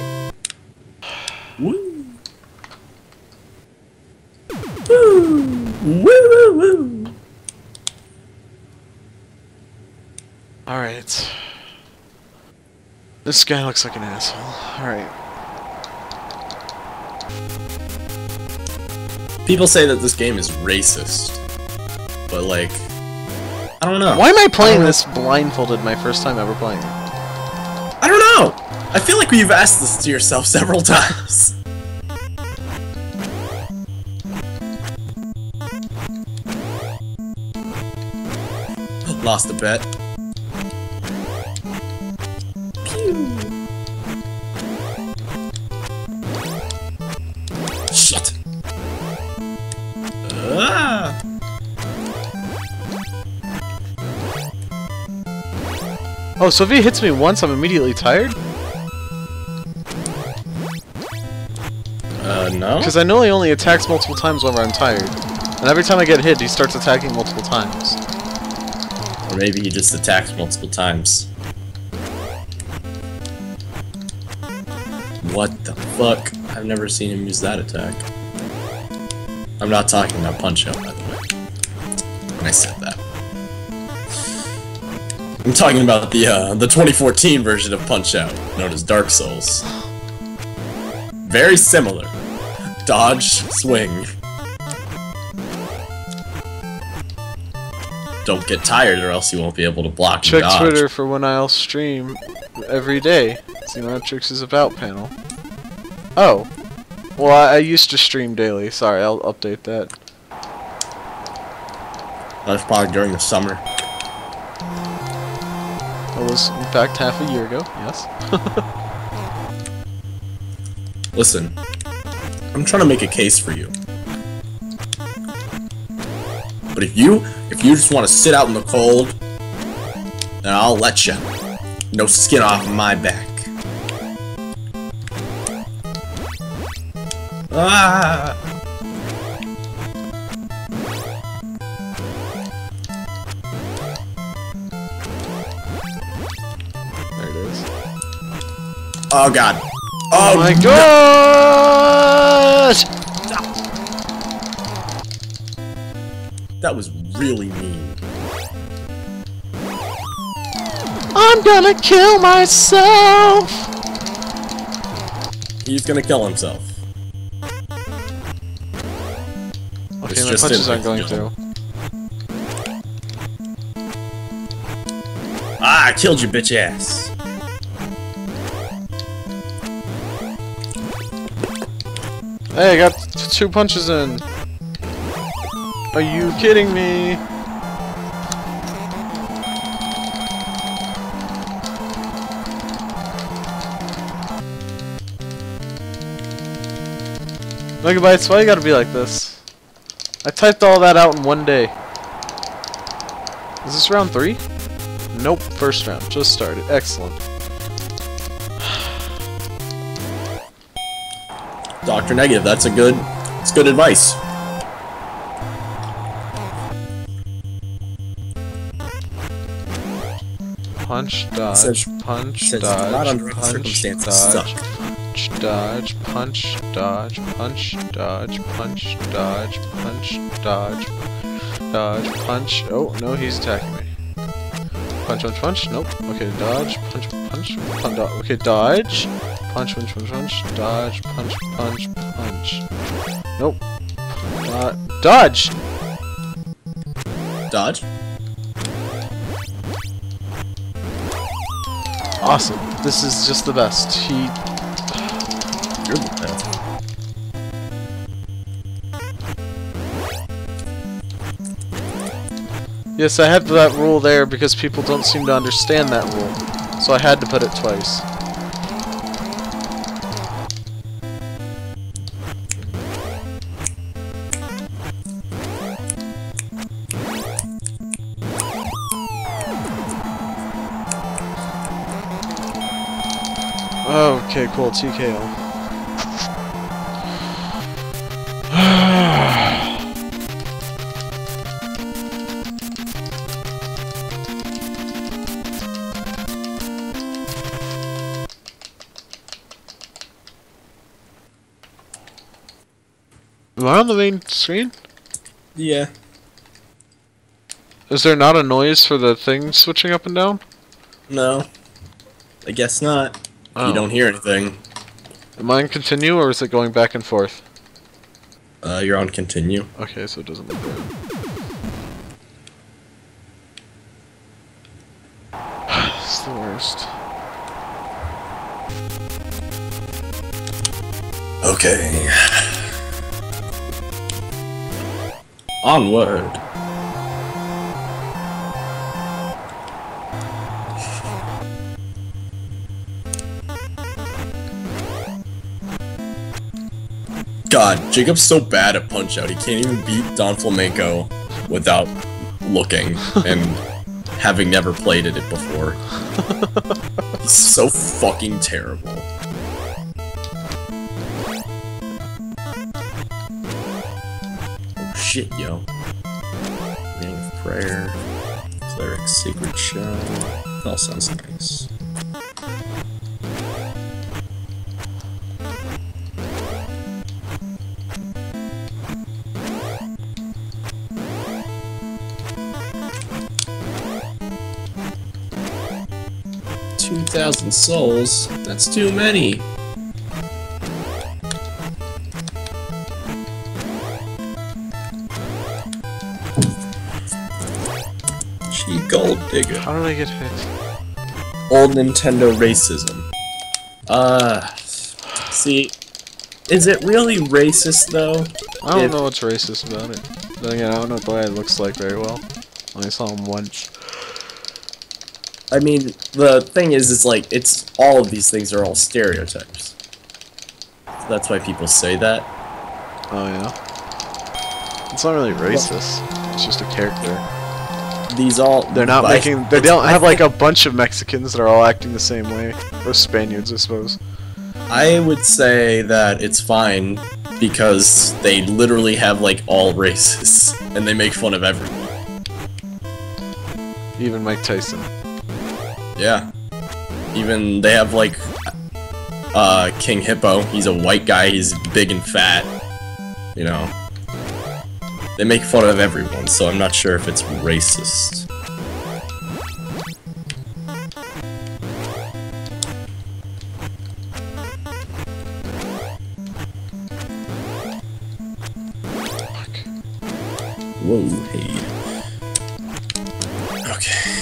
This guy looks like an asshole. Alright. People say that this game is racist. But like I don't know. Why am I playing I this blindfolded my first time ever playing it? I don't know. I feel like you've asked this to yourself [laughs] several times. [gasps] Lost a bet. Oh, so if he hits me once, I'm immediately tired? Uh, no? Because I know he only attacks multiple times whenever I'm tired. And every time I get hit, he starts attacking multiple times. Or maybe he just attacks multiple times. What the fuck? I've never seen him use that attack. I'm not talking about Punch I'm talking about the uh, the 2014 version of Punch Out, known as Dark Souls. Very similar. Dodge, swing. Don't get tired or else you won't be able to block and Check dodge. Twitter for when I'll stream every day. Zmarotrix is about panel. Oh. Well, I, I used to stream daily. Sorry, I'll update that. That's probably during the summer. Was, in fact, half a year ago. Yes. [laughs] Listen, I'm trying to make a case for you. But if you, if you just want to sit out in the cold, then I'll let you. No skin off my back. Ah! Oh god. Oh Oh, my no. god! That was really mean. I'm gonna kill myself! He's gonna kill himself. Okay, It's my punches aren't going through. Ah, I killed you, bitch ass. Hey, I got two punches in. Are you kidding me? Megabytes, why you gotta be like this? I typed all that out in one day. Is this round three? Nope, first round. Just started. Excellent. Doctor Negative, that's a good, it's good advice. Punch, dodge, Says- punch, says dodge, punch, dodge, punch, dodge, punch, dodge, punch, dodge, punch, dodge, punch, dodge, dodge, punch. Oh, no, he's attacking. Punch, punch, punch. Nope. Okay, dodge, punch, punch, punch. Okay, dodge, Punch, punch, punch, punch. Dodge, punch, punch, punch. Nope. Uh, dodge! Dodge. Awesome. This is just the best. He. Yes, I had that rule there because people don't seem to understand that rule. So I had to put it twice. Okay, cool. TKO. On the main screen? Yeah. Is there not a noise for the thing switching up and down? No. I guess not. Oh. You don't hear anything. Am I in continue or is it going back and forth? Uh, you're on continue. Okay, so it doesn't look good. [sighs] it's the worst. Okay. Onward. God, Jacob's so bad at Punch Out. He can't even beat Don Flamenco without looking and having never played at it before. He's so fucking terrible. Shit, yo. Ring of Prayer. Cleric Secret Show. That all sounds nice. Two thousand souls? That's too many. Gold digger. How did I get hit? Old Nintendo racism. Uh, see, is it really racist though? I don't If- know what's racist about it. Then again, I don't know what the guy looks like very well. I only saw him once. I mean, the thing is, it's like it's all of these things are all stereotypes. So that's why people say that. Oh yeah. It's not really racist. It's just a character. These all They're not I- making. They don't have like a bunch of Mexicans that are all acting the same way, or Spaniards, I suppose. I would say that it's fine because they literally have like all races and they make fun of everyone. Even Mike Tyson. Yeah. Even they have like uh King Hippo. He's a white guy, he's big and fat. You know. They make fun of everyone, so I'm not sure if it's racist. Whoa, hey. Okay.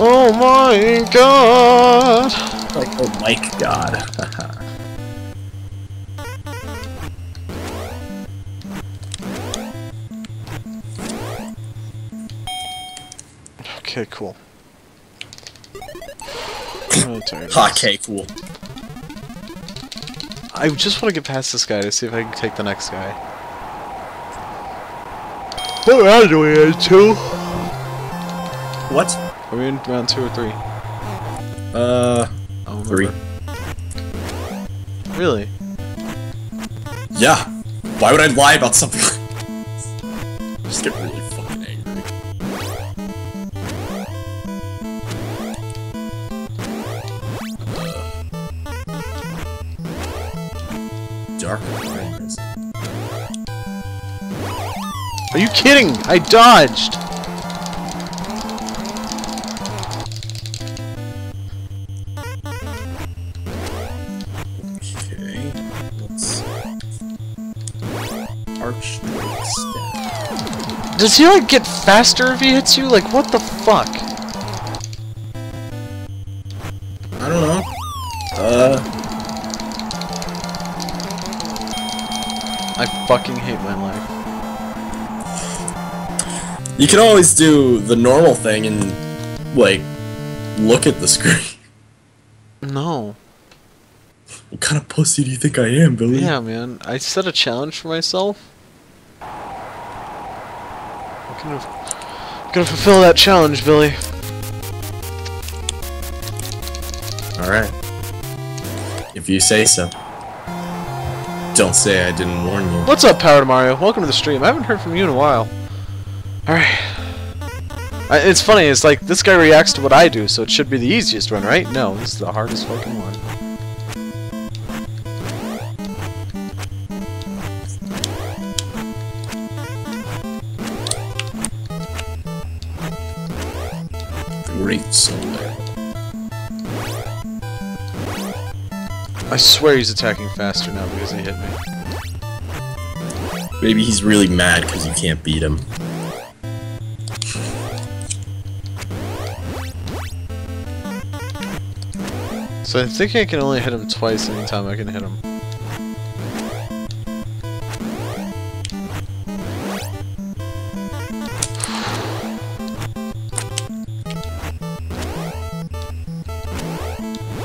Oh my god! Like, oh my god. [laughs] Okay, cool. Really tired. of Ha, this. okay, cool. I just want to get past this guy to see if I can take the next guy. What round are we in? Two? What? Are we in round two or three? Uh, Don't Three. Really? yeah. Why would I lie about something like Just get really fucking angry. Uh, Dark Are you kidding? I dodged! Does he like get faster if he hits you? Like what the fuck? I don't know. Uh, I fucking hate my life. you can always do the normal thing and, like, look at the screen. No. What kind of pussy do you think I am, Billy? Yeah, man. I set a challenge for myself. I'm gonna, gonna fulfill that challenge, Billy. Alright. If you say so. Don't say I didn't warn you. What's up, Power Mario? Welcome to the stream. I haven't heard from you in a while. Alright. It's funny, it's like, this guy reacts to what I do, so it should be the easiest one, right? No, this is the hardest fucking one. I swear he's attacking faster now because he hit me. Maybe he's really mad because you can't beat him. So I think I can only hit him twice anytime I can hit him.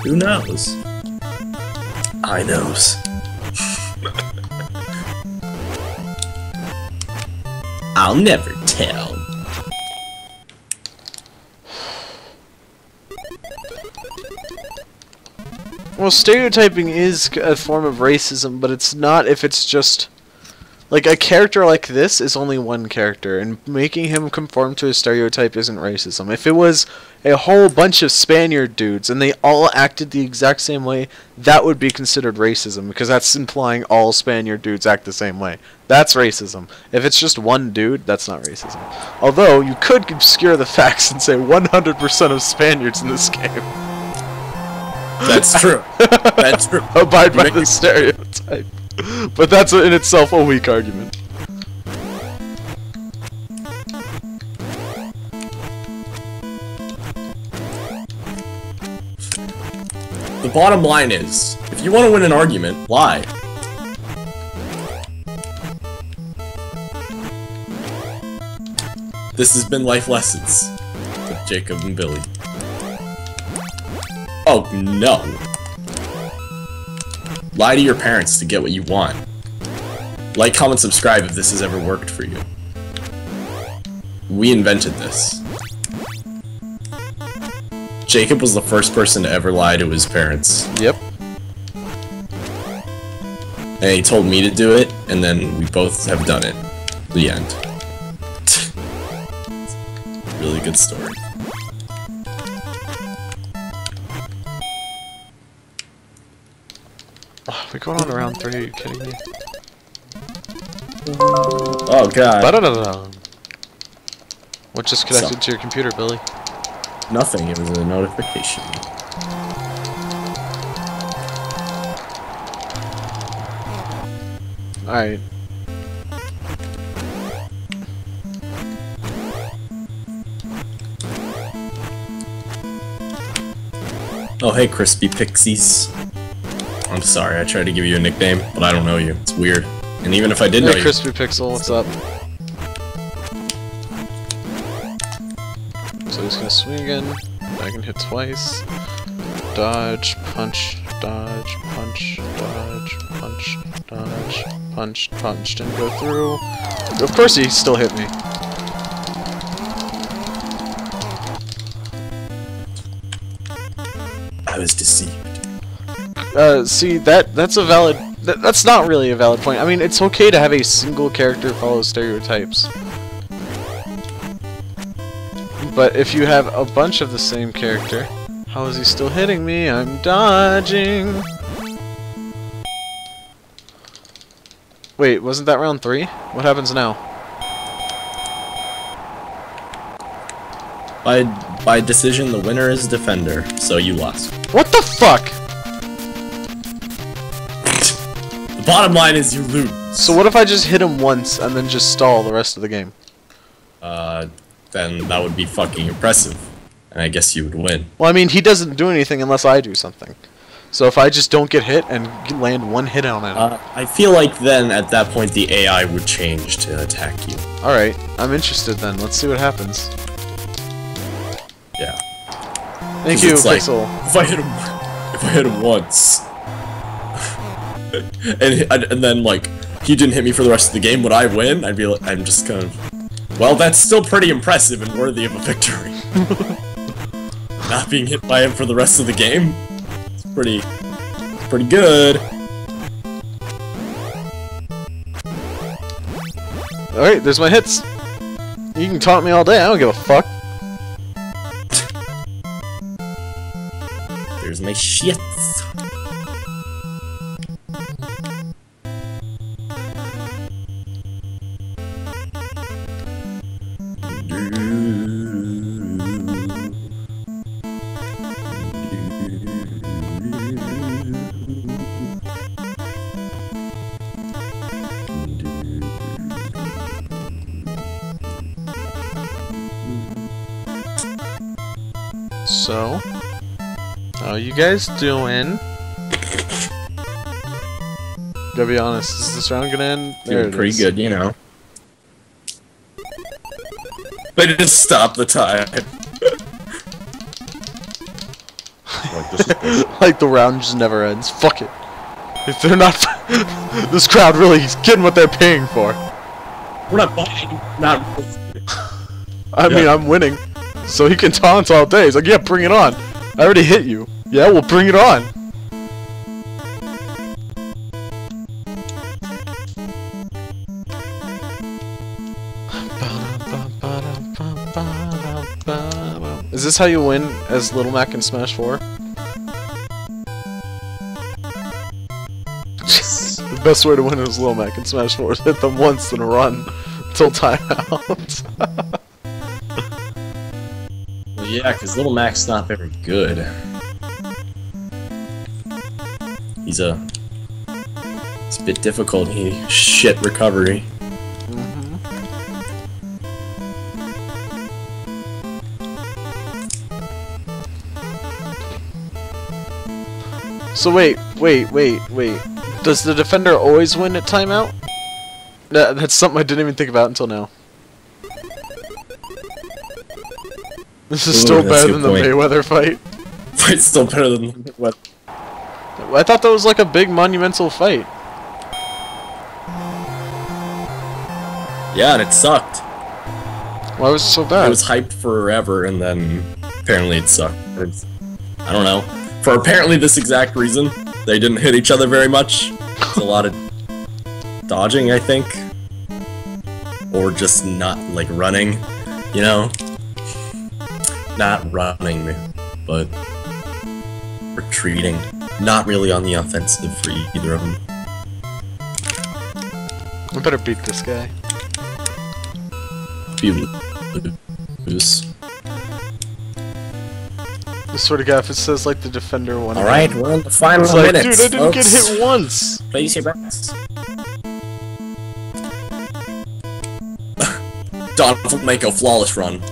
Who knows? I knows. I'll never tell. Well, stereotyping is a form of racism, but it's not if it's just like a character like this is only one character, and making him conform to a stereotype isn't racism. If it was a whole bunch of Spaniard dudes and they all acted the exact same way, that would be considered racism because that's implying all Spaniard dudes act the same way. That's racism. If it's just one dude, that's not racism. Although you could obscure the [laughs] facts and say 100% of Spaniards in this game That's true. [laughs] That's true. abide by the stereotype. [laughs] But that's in itself a weak argument. The bottom line is, if you want to win an argument, lie. This has been Life Lessons with Jacob and Billy. Oh, no. Lie to your parents to get what you want. Like, comment, subscribe if this has ever worked for you. We invented this. Jacob was the first person to ever lie to his parents. Yep. And he told me to do it, and then we both have done it. The end. [laughs] really good story. We're going on round three, are you kidding me? Oh god. Ba-da-da-da. What just connected to your computer, Billy? Nothing, it was a notification. Alright. Oh hey Crispy Pixies. I'm sorry, I tried to give you a nickname, but I don't know you. It's weird. And even if I did know Hey, you, Crispy Pixel, what's up? So he's gonna swing again. I can hit twice. Dodge, punch, dodge, punch, dodge, punch, dodge, punch, punch, didn't go through. Of course he still hit me. I was deceived. Uh, see, that that's a valid... That, that's not really a valid point. I mean, it's okay to have a single character follow stereotypes. But if you have a bunch of the same character, how is he still hitting me? I'm dodging. Wait, wasn't that round three? What happens now? By by decision, the winner is defender, so you lost. What the fuck? Bottom line is you lose. So what if I just hit him once and then just stall the rest of the game? Uh, then that would be fucking impressive. And I guess you would win. Well, I mean, he doesn't do anything unless I do something. So if I just don't get hit and land one hit on him, Uh, I feel like then at that point the AI would change to attack you. all right, I'm interested. Then let's see what happens. Yeah. Thank you, it's like- Pixel. If I hit him, [laughs] if I hit him once, [laughs] and and and then like he didn't hit me for the rest of the game, would I win? I'd be like, I'm just kind of. Well, that's still pretty impressive and worthy of a victory. [laughs] Not being hit by him for the rest of the game, it's pretty, pretty good. All right, there's my hits. You can taunt me all day. I don't give a fuck. There's my shits. You guys doing? Gotta be honest, is this round gonna end? There it pretty is. good, you know. They just stop the time. [laughs] like this is good. [laughs] like the round just never ends. Fuck it. If they're not, [laughs] this crowd really is getting what they're paying for. We're not buying. Not. I mean, I'm winning, so he can taunt all day. He's like, yeah, bring it on. I already hit you. Yeah, we'll bring it on. Is this how you win as Little Mac in Smash 4? the best way to win as Little Mac in Smash 4 is [laughs] hit them once and run till timeout. [laughs] Yeah, because Little Mac's not very good. He's a. It's a bit difficult. He shit recovery. So wait, wait, wait, wait. Does the defender always win at timeout? That, that's something I didn't even think about until now. This is Ooh, still [laughs] better than the. Mayweather fight. It's still better than what? I thought that was like a big monumental fight. Yeah, and it sucked. Why was it so bad? It was hyped forever, and then apparently it sucked. It's- I don't know. For apparently this exact reason, they didn't hit each other very much. It's a lot of dodging, I think, or just not like running. You know, not running, but retreating. Not really on the offensive for either of them. I better beat this guy. Be loose. I swear to God, if it says like the defender won. All right, we're on the final It's like, minutes. dude, I didn't get hit once. Place your bets. [laughs] Don make a flawless run. [laughs]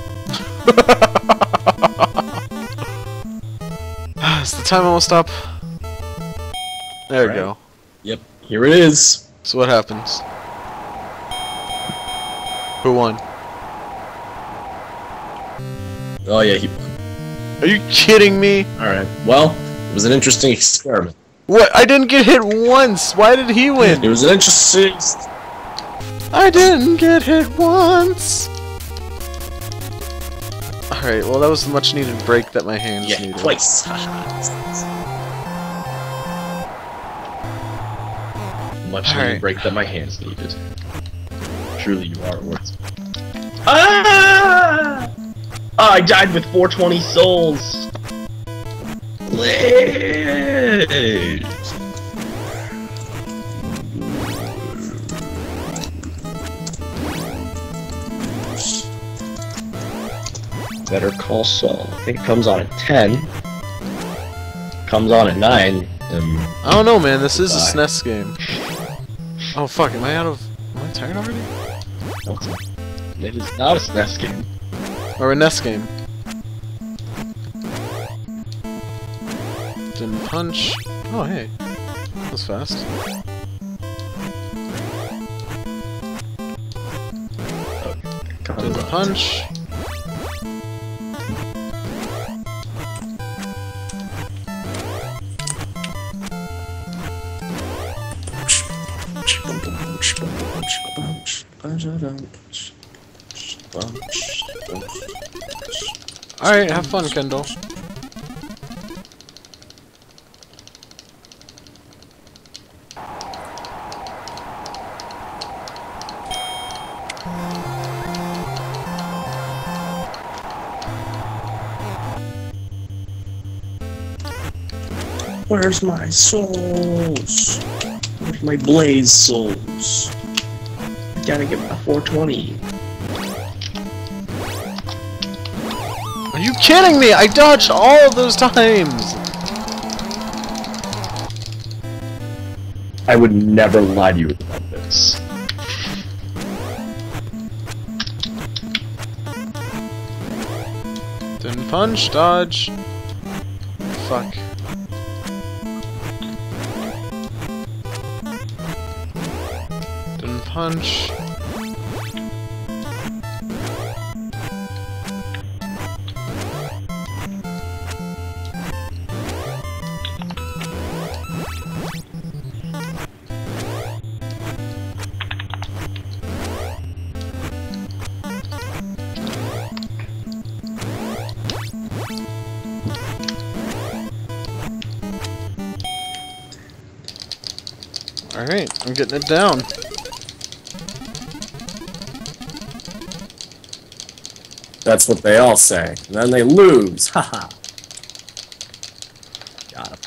Is the time almost up? There we Right. go. Yep, here it is. So what happens? Who won? Oh yeah, he. Are you kidding me? All right. Well, it was an interesting experiment. What? I didn't get hit once. Why did he win? It was an interesting. I didn't get hit once. Alright, well that was the much needed break that my hands Yeah, needed. twice. Much All needed right. break that my hands needed. Truly, you are worth. Ah! Oh, I died with 420 souls. Please. Better Call Saul. I think it comes on at 10. Comes on at 9. Um, I don't know, man. This is a SNES game. [laughs] Oh fuck! Am I out of? Am I tired already? It is not a SNES game. Or a NES game. Didn't punch. Oh, hey. That was fast. Didn't punch. Alright, have fun, Kendall. Where's my souls? Where's my blaze souls? I gotta get my 420. Are you kidding me? I dodged all of those times! I would never lie to you about this. Didn't punch, dodge. Fuck. Didn't punch. I'm getting it down. That's what they all say. And then they lose. Haha. Got him.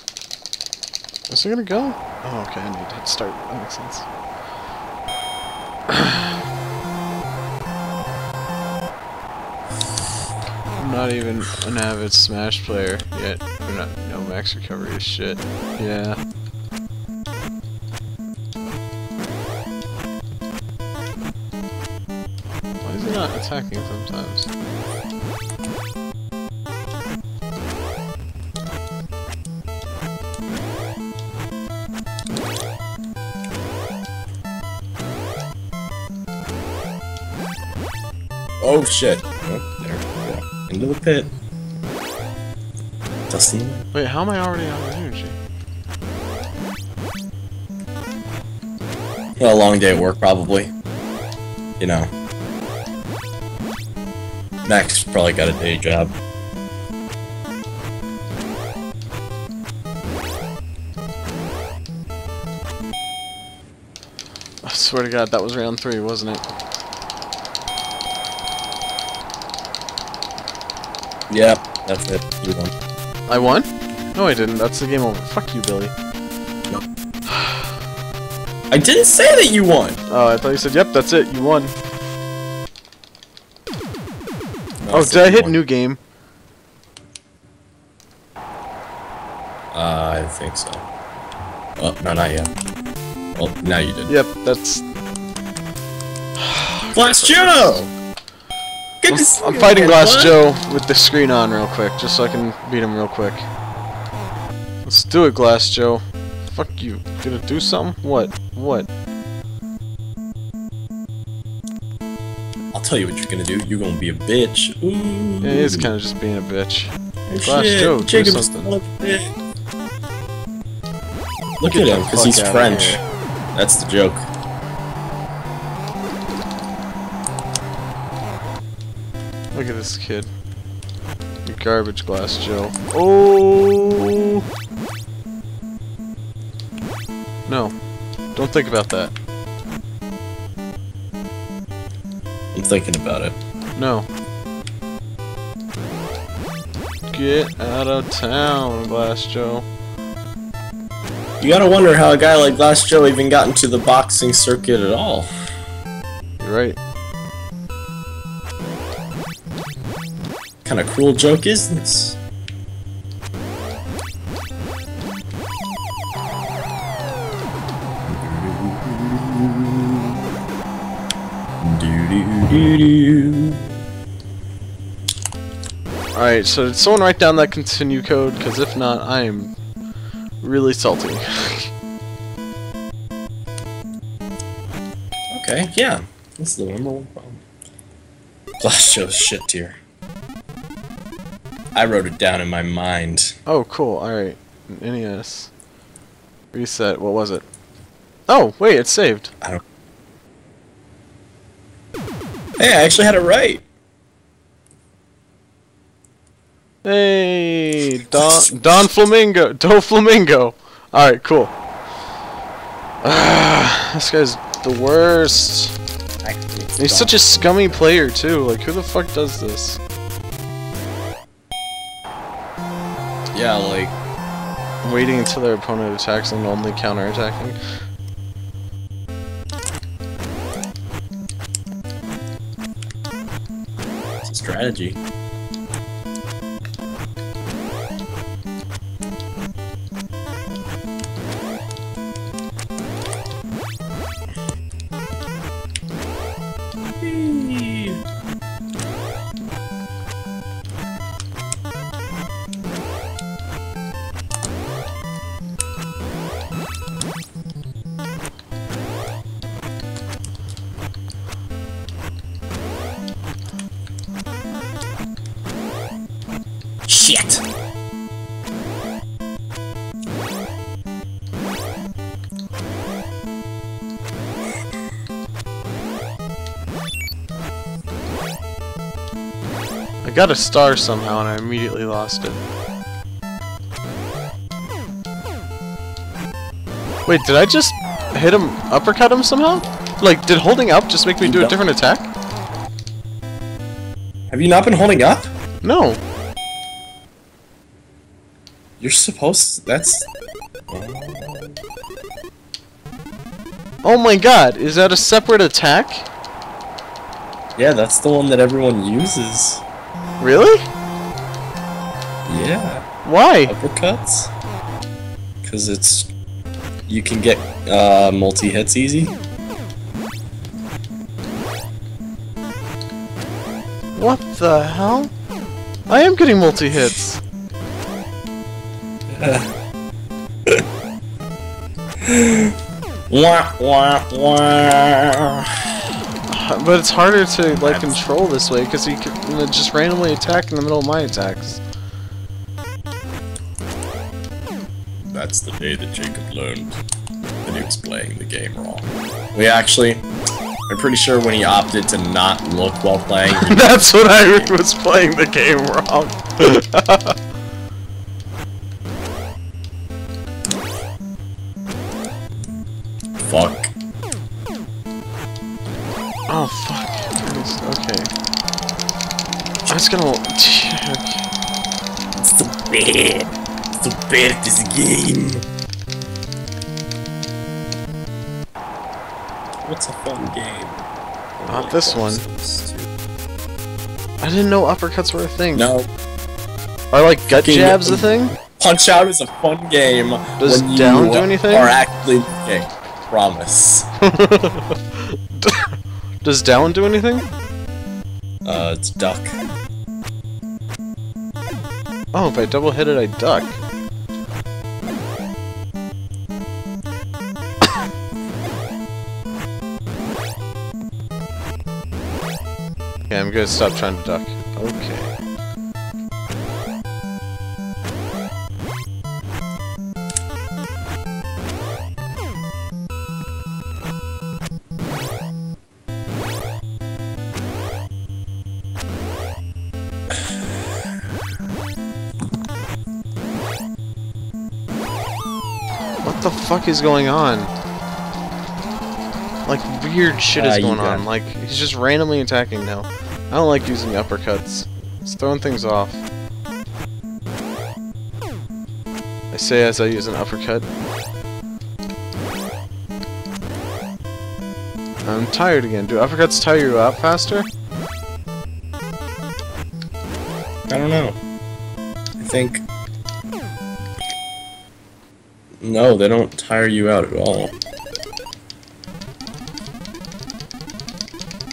Is he gonna go? Oh, okay, I need to hit start. That makes sense. [sighs] I'm not even an avid Smash player yet. I'm not. No Mac's recovery is shit. Yeah. Attacking sometimes? Oh shit. Oh, there. Yeah. Into the pit. Dusty. Wait, how am I already out of energy? A long day at work, probably. You know. Max probably got a day job. I swear to god, that was round three, wasn't it? Yep, that's it. You won. I won? No, I didn't. That's the game over. Fuck you, Billy. No. [sighs] I didn't say that you won! Oh, I thought you said, yep, that's it, you won. Oh, did I hit won. new game? Uh, I think so. Oh, no, not yet. Well, now you did. Yep, that's. Glass Joe! Good I'm, to see I'm fighting Glass. Joe with the screen on real quick, just so I can beat him real quick. Let's do it, Glass Joe. Fuck you. Gonna do something? What? What? Tell you what you're gonna do. You're gonna be a bitch. Ooh. Yeah, he is kind of just being a bitch. Oh, Glass shit. Joe, do something. still a bitch. Look Get at him, because he's French. That's the joke. Look at this kid. You garbage Glass Joe. Oh! No. Don't think about that. I'm thinking about it. No. Get out of town, Glass Joe. You gotta wonder how a guy like Glass Joe even got into the boxing circuit at all. You're right. kind of cruel joke is this? Alright, so did someone write down that continue code? Because if not, I am really salty. [laughs] Okay, yeah. This is the number one problem. Glass Joe's shit tier. I wrote it down in my mind. oh, cool. Alright. NES. Reset. What was it? Oh, wait, it's saved. Hey, I actually had it right. Hey, Don, Don Flamingo. [laughs] Do Flamingo. Alright, cool. Ah, this guy's the worst. He's such a scummy player, too. Like, who the fuck does this? Yeah, like Waiting until their opponent attacks and only counterattacking. Strategy. Got a star somehow and I immediately lost it. Wait, did I just hit him, uppercut him somehow? Like, did holding up just make me do a different attack? Have you not been holding up? No. You're supposed to, that's Oh my god, is that a separate attack? Yeah, that's the one that everyone uses. Really? Yeah. Why? Uppercuts? Cause it's you can get uh multi hits easy. What the hell? I am getting multi-hits. [laughs] Wah wah wah. But it's harder to, like, control this way, because he can just randomly attack in the middle of my attacks. That's the day that Jacob learned that he was playing the game wrong. We actually, I'm pretty sure when he opted to not look while playing, [laughs] That's what I was playing the game wrong. [laughs] this one. I didn't know uppercuts were a thing. No, Are, like, gut jabs a thing? Punch Out is a fun game. Does when down do anything? Are actually okay. Promise. [laughs] Does down do anything? Uh, it's duck. Oh, if I double hit it, I duck. I'm gonna stop trying to duck. Okay. What the fuck is going on? Like, weird shit is uh, you going on. Like, he's just randomly attacking now. I don't like using uppercuts. It's throwing things off. I say as I use an uppercut. I'm tired again. Do uppercuts tire you out faster? I don't know. I think. No, they don't tire you out at all.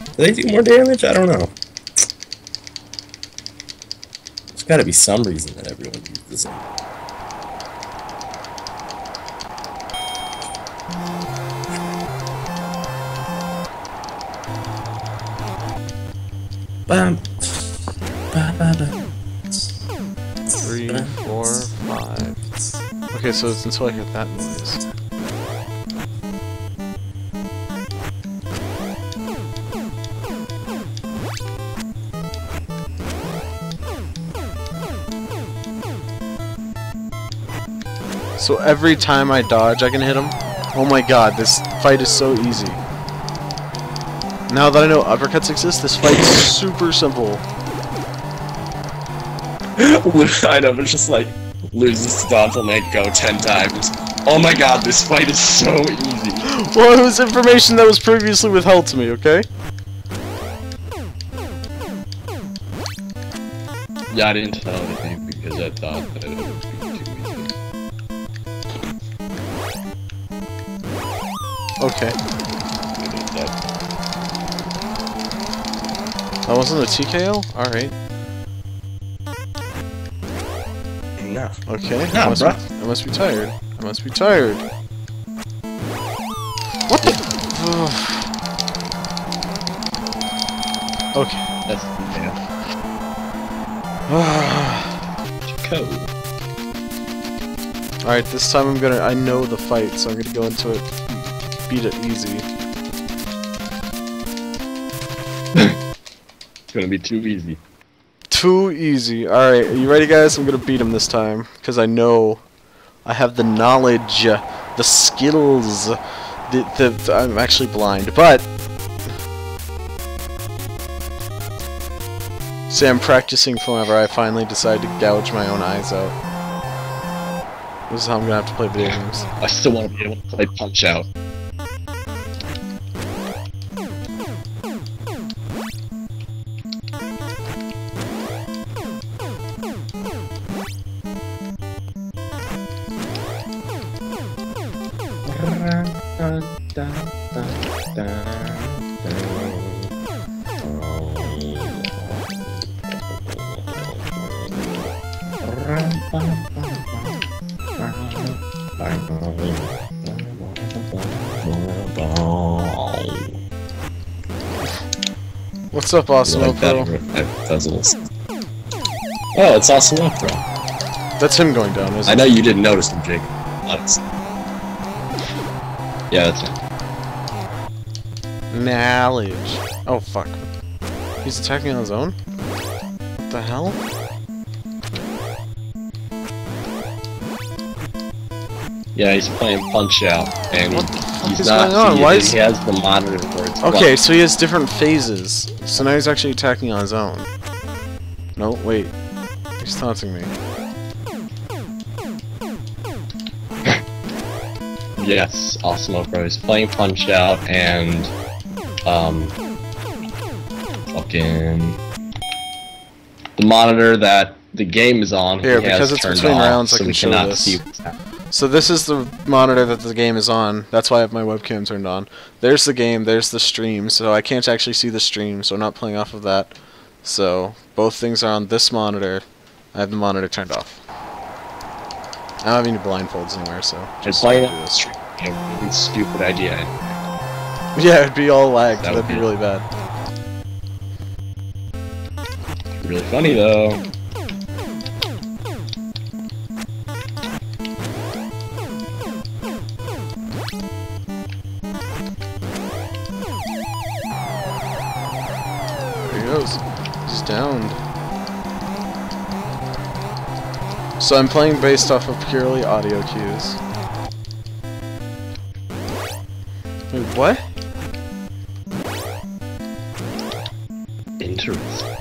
Do they do more damage? I don't know. There's got to be some reason that everyone uses it. Bam. Ba, ba, ba. Three, four, five. Okay, so it's until I hear that noise. So every time I dodge, I can hit him? Oh my god, this fight is so easy. Now that I know uppercuts exist, this fight is super simple. [laughs] I know, it's just like loses to Dante go ten times. Oh my god, this fight is so easy. [gasps] Well, it was information that was previously withheld to me, okay? Yeah, I didn't tell anything because I thought that it Okay. That. Wasn't a TKO? Alright. No. Okay. I Nah, must, bruh. be, I must be tired. I must be tired. What the? [sighs] okay. That's yeah. [sighs] Code. Alright, this time I'm gonna. I know the fight, so I'm gonna go into it. Beat it easy. It's gonna be too easy. Too easy. Alright, are you ready, guys? I'm gonna beat him this time. Because I know. I have the knowledge, the skills. The, the, the- I'm actually blind, but. See, I'm practicing for whenever I finally decide to gouge my own eyes out. This is how I'm gonna have to play video games. I still want to be able to play Punch Out. What's up, Awesome like Pro? puzzles. Oh, it's awesome bro. That's him going down, isn't I it? know you didn't notice him, Jake. Honest. Yeah, that's it. Knowledge. Oh, fuck. He's attacking on his own? What the hell? Yeah, he's playing Punch Out, and he's not. going on? He, Why is- he has the monitor Okay, so he has different phases. So now he's actually attacking on his own. No, wait. He's taunting me. Yes, Osmo Pro is playing Punch Out and um fucking the monitor that the game is on. Here, because it's turned between off, rounds, I so can we show cannot this. see what's happening. So this is the monitor that the game is on. That's why I have my webcam turned on. There's the game, there's the stream, so I can't actually see the stream, so I'm not playing off of that. So both things are on this monitor. I have the monitor turned off. I don't have any blindfolds anywhere, so Just playing do this. Stupid idea. Yeah, it'd be all lagged. That would That'd be be- really bad. Really funny though. So I'm playing based off of purely audio cues. Wait, what? Interesting.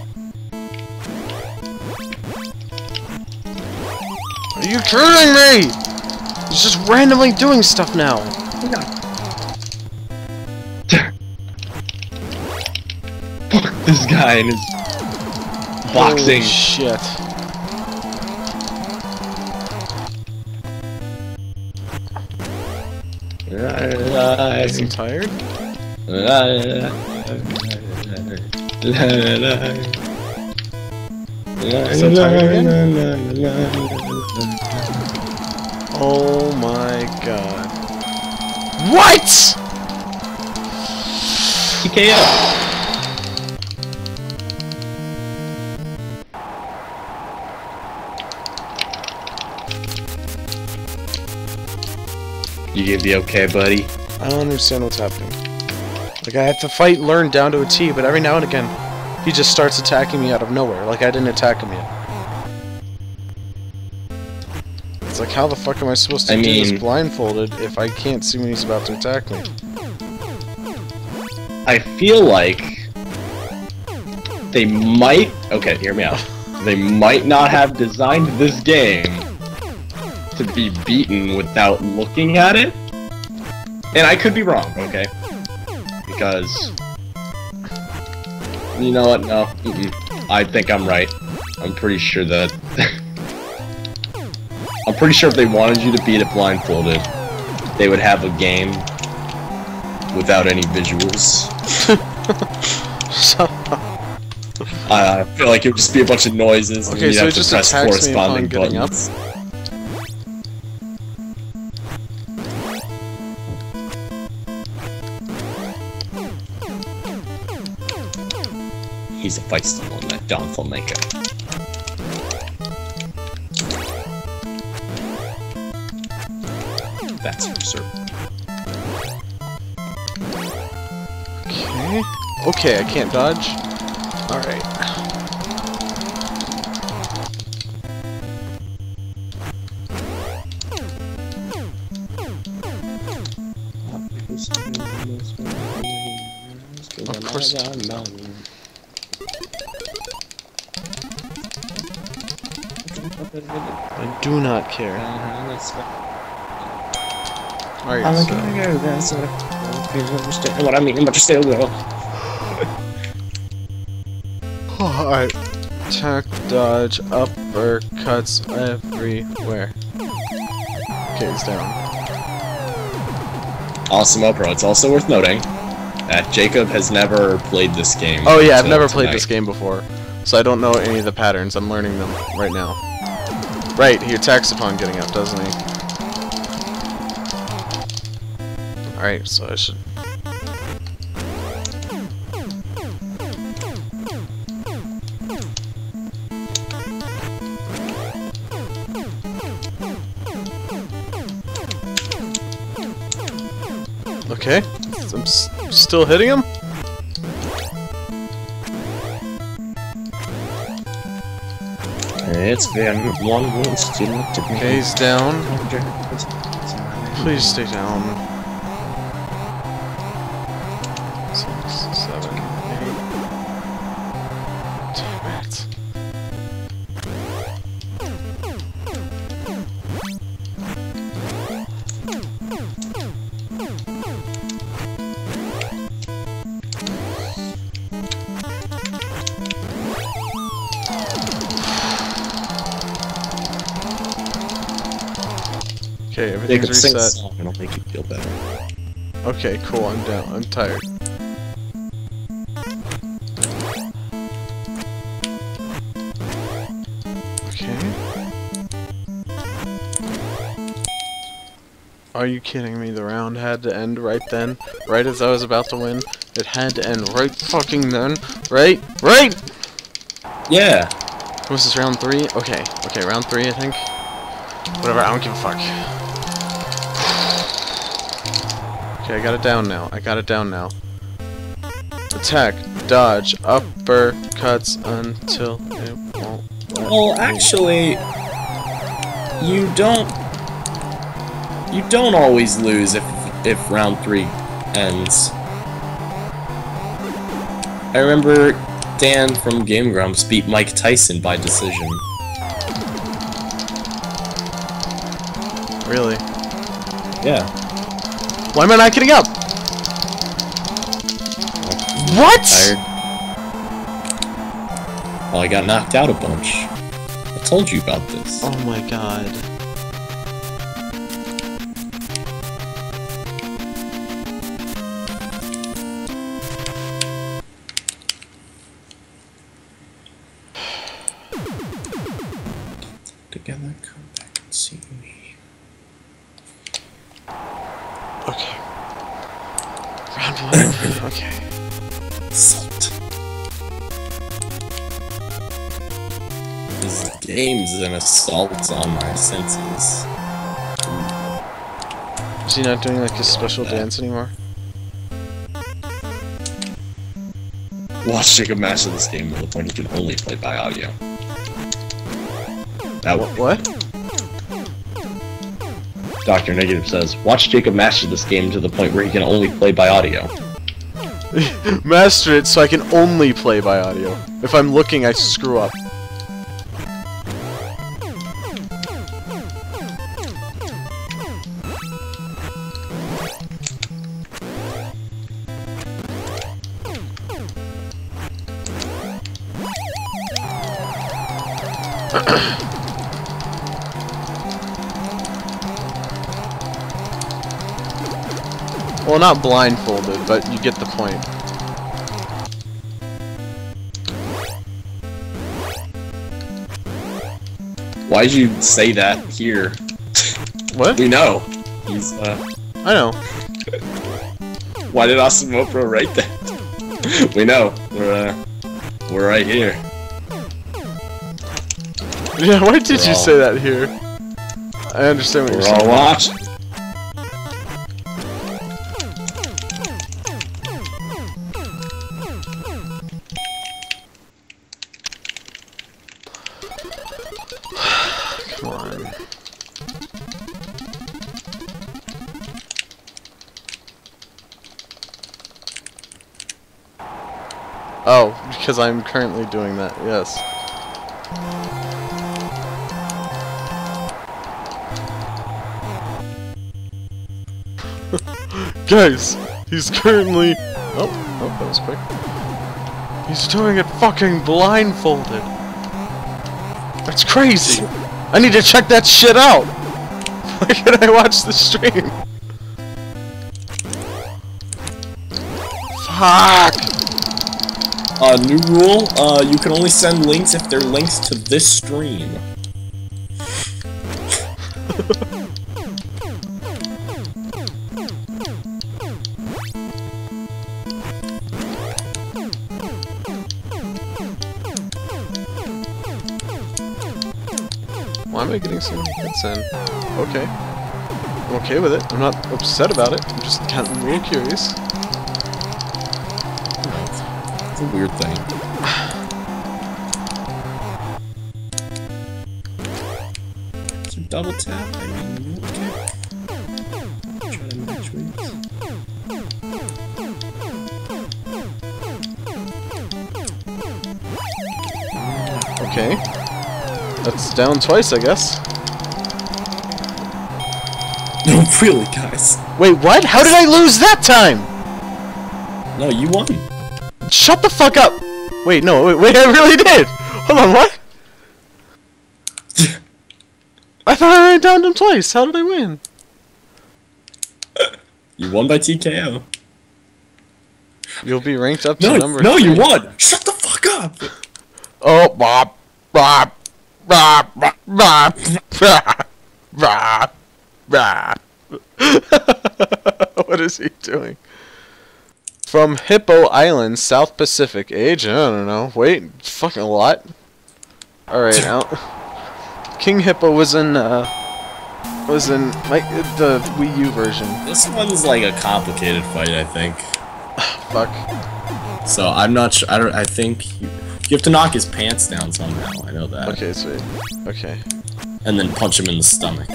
Are you kidding me? He's just randomly doing stuff now. [laughs] Fuck this guy and his boxing. Holy shit. Is he tired? Is that target Oh my god. What? TKO. You gave the okay, buddy. I don't understand what's happening. Like, I have to fight learn down to a T, but every now and again, he just starts attacking me out of nowhere, like I didn't attack him yet. It's like, how the fuck am I supposed to I do mean- this blindfolded if I can't see when he's about to attack me? I feel like they might. Okay, hear me out. They might not have designed this game to be beaten without looking at it. And I could be wrong, okay? Because. You know what? No. Mm-mm. I think I'm right. I'm pretty sure that. [laughs] I'm pretty sure if they wanted you to beat it blindfolded, they would have a game without any visuals. [laughs] So, I feel like it would just be a bunch of noises. and Okay, you'd so have to just press attacks me upon corresponding buttons. He's a feisty one, that Don Flamenco. That's for certain. okay. Okay, I can't dodge. Alright. Of course. Do not care. Uh-huh, Alright, I'm so... gonna go, that's it. Please understand what I mean, but still though. Alright. Attack, dodge, uppercuts everywhere. Okay, it's down. Awesome Opera. It's also worth noting that Jacob has never played this game. Oh yeah, I've until never played this game before, so I don't know any of the patterns. I'm learning them right now. Right, he attacks upon getting up, doesn't he? Alright, so I should... Okay, I'm still hitting him? It's been one wound still to he's down. Please stay down. Everything's Jacob, sing a reset. song and it'll make you feel better. Okay, cool, I'm down. I'm tired. Okay. Are you kidding me? The round had to end right then? Right as I was about to win? It had to end right fucking then? Right? Right! Yeah. Was this round three? Okay, okay, round three, I think. Whatever, I don't give a fuck. Okay, I got it down now. I got it down now. Attack, dodge, uppercuts until it won't. Well, actually, you don't. You don't always lose if if round three ends. I remember Dan from Game Grumps beat Mike Tyson by decision. Really? Yeah. Why am I not getting up? What? Tired. Well, I got knocked out a bunch. I told you about this. Oh my god. together, come back and see me. Okay. Round one. [coughs] okay. Salt. This game's is an assault on my senses. Is he not doing like his special dance anymore? Watch Jacob master this game to the point he can only play by audio. That What? one. What? Dr. Negative says, watch Jacob master this game to the point where he can only play by audio. [laughs] Master it so I can only play by audio. If I'm looking, I screw up. Well, not blindfolded, but you get the point. Why'd you say that here? What? We know. He's, uh, I know. why did Austin Mopro write that? [laughs] we know. We're, uh, we're right here. Yeah, why did We're you all- say that here? I understand what We're you're all saying. watching. Because I'm currently doing that, yes. [laughs] Guys, he's currently... Oh, oh, that was quick. He's doing it fucking blindfolded. That's crazy. I need to check that shit out. [laughs] Why can I watch the stream? [laughs] Fuck. Uh, new rule, uh, you can only send links if they're links to this stream. Why am I getting so many hits in? Okay. I'm okay with it. I'm not upset about it. I'm just kind of little curious. It's a weird thing. So double tap, I mean, okay. Try to match wings. Okay. That's down twice, I guess. No, [laughs] really, guys. Wait, what? How did I lose that time? No, you won. Shut the fuck up! Wait, no, wait, wait, I really did! Hold on, what? I thought I ran down him twice. How did I win? You won by TKO. You'll be ranked up to No, number no, you won. Shut the fuck up. Oh, bop, bop, bop, bop, bop, bop, bop, bop. [laughs] What is he doing? From Hippo Island, South Pacific. Age? I don't know. Wait, fucking a lot. Alright, now. King Hippo was in, uh, was in, like, the Wii U version. This one's like a complicated fight, I think. [sighs] Fuck. So I'm not sure. I don't. I think you, you have to knock his pants down somehow. I know that. Okay, sweet. Okay. And then punch him in the stomach.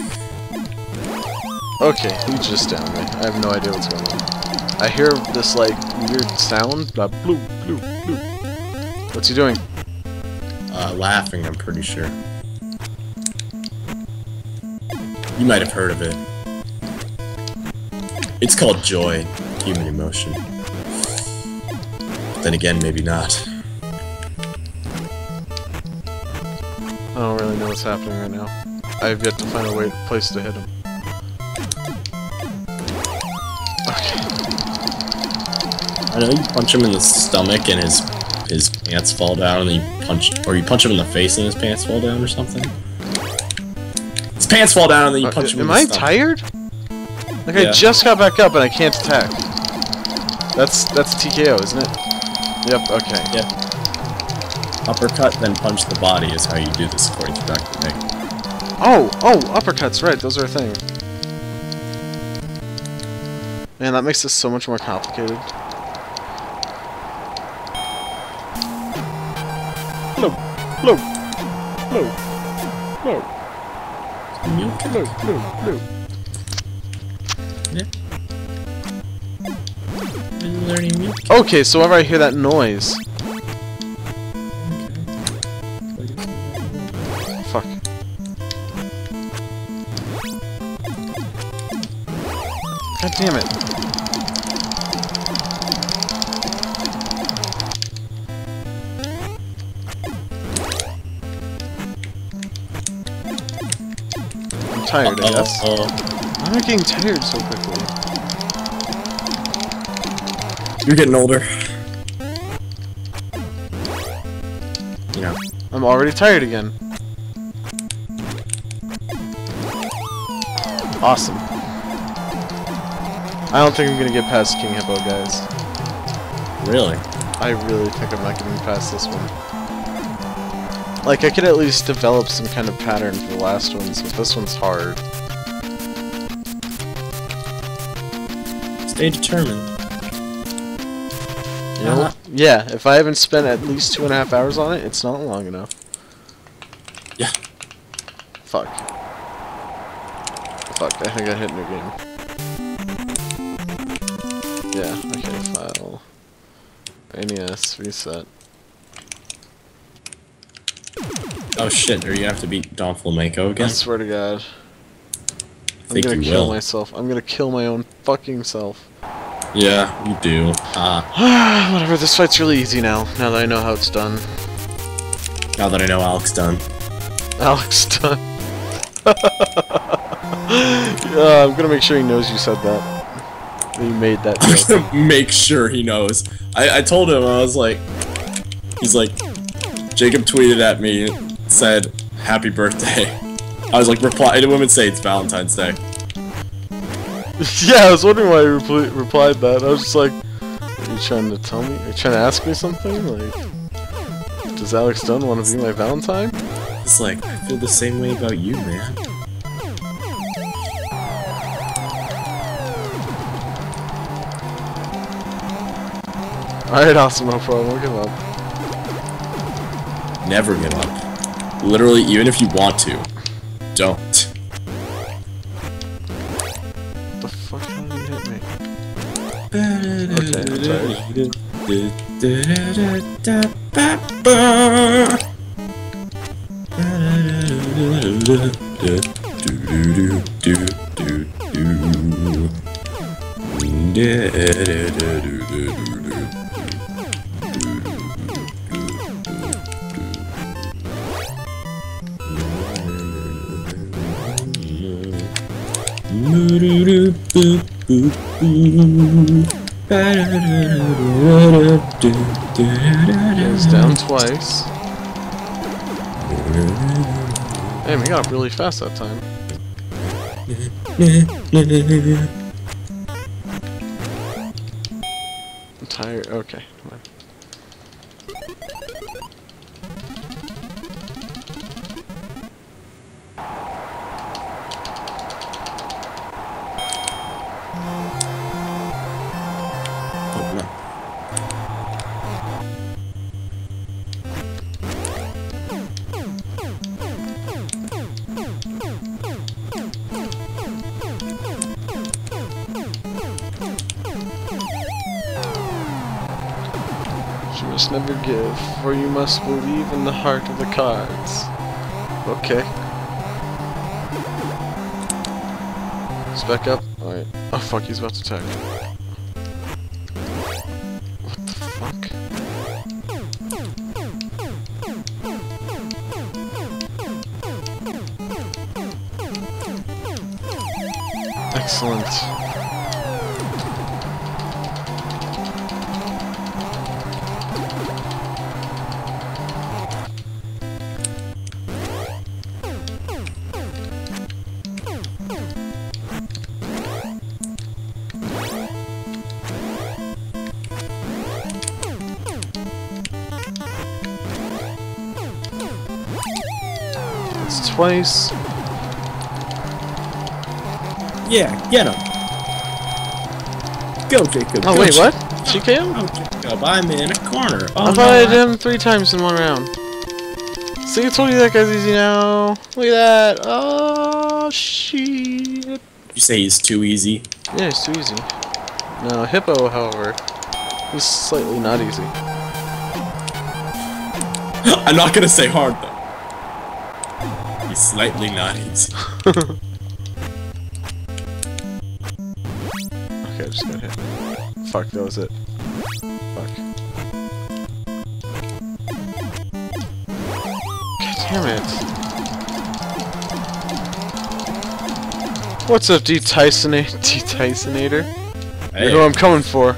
Okay, he just downed me. I have no idea what's going on. I hear this, like, weird sound. Blah, bloop, bloop, bloop. What's he doing? Uh, laughing. I'm pretty sure. You might have heard of it. It's called joy, human emotion. Then again, maybe not. I don't really know what's happening right now. I have yet to find a way, place to hit him. I know you punch him in the stomach and his his pants fall down, and then you punch, or you punch him in the face and his pants fall down, or something. His pants fall down and then you uh, punch him. Am in the I stomach. tired? Like I just got back up and I can't attack. That's that's TKO, isn't it? Yep. Okay. Yeah. Uppercut, then punch the body is how you do this according to Dr. Nick. Oh, oh, uppercuts, right, those are a thing. Man, that makes this so much more complicated. Hello, hello, hello, hello, hello, hello, hello. Okay, so whenever I hear that noise... Fuck. God damn it. I'm tired, I guess. Uh-oh. Why am I getting tired so quickly? You're getting older. You know. I'm already tired again. Awesome. I don't think I'm gonna get past King Hippo, guys. Really? I really think I'm not getting past this one. Like, I could at least develop some kind of pattern for the last ones, but this one's hard. Stay determined. You know? Uh-huh. Yeah, if I haven't spent at least two and a half hours on it, it's not long enough. Yeah. Fuck. Fuck, I think I hit new game. Yeah, okay, file. NES, reset. Oh shit, are you gonna have to beat Don Flamenco again? I swear to god. I'm gonna kill will. myself. I'm gonna kill my own fucking self. Yeah, you do. Ah, [sighs] Whatever, this fight's really easy now, now that I know how it's done. now that I know Alex done. Alex [laughs] done. yeah, I'm gonna make sure he knows you said that. You made that joke. Make sure he knows. I, I told him, I was like, he's like, Jacob tweeted at me, said, happy birthday. I was like, reply, it women say it's Valentine's Day. [laughs] yeah, I was wondering why you repli- replied that. I was just like, are you trying to tell me? Are you trying to ask me something? Like, does Alex Dunn want to be my Valentine? It's like, I feel the same way about you, man. Alright, awesome, no problem. We'll give up. Never give up. Literally, even if you want to, don't. the fuck? Did you hit me? Okay, [laughs] I'm Goes down twice. Damn, he got up really fast that time. I'm tired. Okay. Must believe in the heart of the cards. Okay. He's back up. Alright. Oh fuck, he's about to attack. Twice. Yeah, get him. Go, Jacob. Oh go, wait, what? TKO? Oh, Jacob, I'm in a corner. Oh, I I did him three times in one round. See, I told you that guy's easy now. Look at that. Oh, shit. You say he's too easy. Yeah, he's too easy. No, Hippo, however, is slightly not easy. [laughs] I'm not gonna say hard though. He's slightly not easy. Okay, I just got hit. Fuck, that was it. Fuck. God damn it. What's up, D Tysonate D-Tysonator? Hey, Who I'm coming for.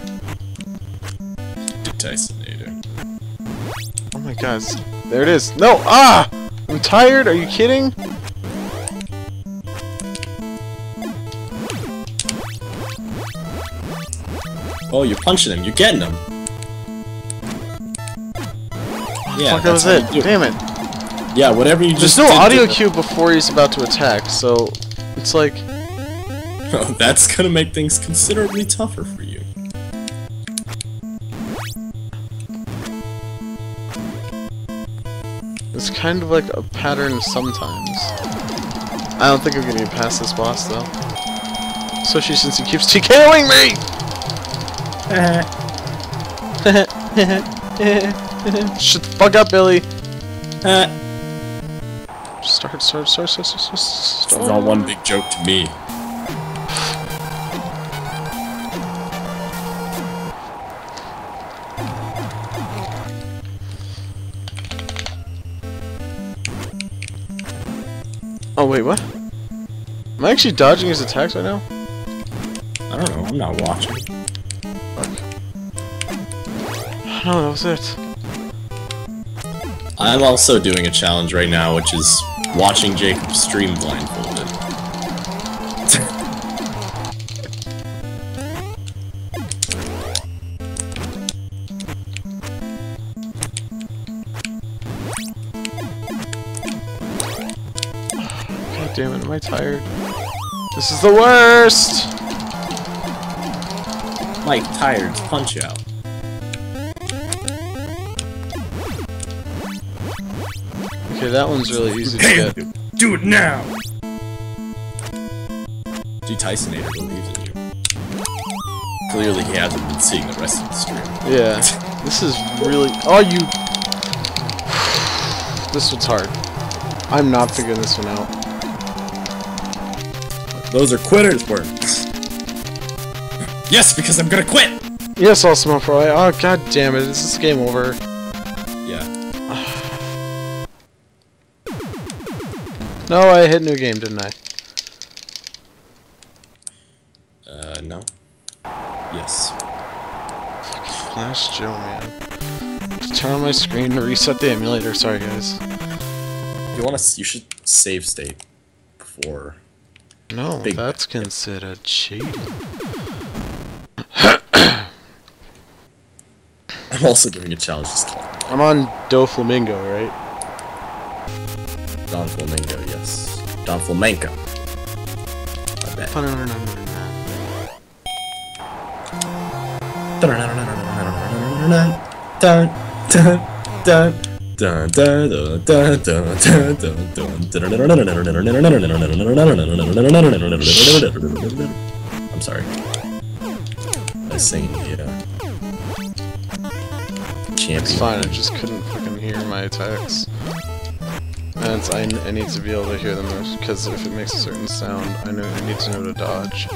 Tysonator. Oh my god. There it is. No! Ah! I'm tired? Are you kidding? Oh, you're punching him. You're getting him. Yeah, Fuck, that was how it. Damn it. Yeah, whatever you There's just no did audio cue before he's about to attack, so it's like [laughs] That's gonna make things considerably tougher for you. it's kind of like a pattern sometimes. I don't think I'm gonna get past this boss though. Especially since he keeps [laughs] TKOing me! Shut the fuck up, Billy! Uh, start, start, start, start, start, start, It's start. all one big joke to me. Oh wait, what? Am I actually dodging his attacks right now? I don't know. I'm not watching. No, that was it. I'm also doing a challenge right now, which is watching Jacob stream blindfolded. God damn it, am I tired? This is the worst! Mike Tired's Punch Out. Okay, that one's really easy to Hey, get. do it now! D Tysonator believes in you. Clearly he hasn't been seeing the rest of the stream. Yeah. [laughs] This is really... Oh, you... This one's hard. I'm not figuring this one out. Those are quitter's words. yes, because I'm gonna quit! Yes, Awesome Pro. Oh, god damn it. Is this is game over? No, I hit new game, didn't I? Uh, no. Yes. Glass Joe, man. Turn on my screen to reset the emulator. Sorry, guys. You wanna, you should save state before. No, Big that's considered cheating. [coughs] I'm also doing a challenge just called I'm on Doflamingo, right? Don Flamenco, yes. Don Flamenco. I bet. I'm sorry. I sing, yeah. Uh, champion. It's fine, I just couldn't fucking hear my attacks. It's, I, I need to be able to hear them because if it makes a certain sound, I know I need to know to dodge.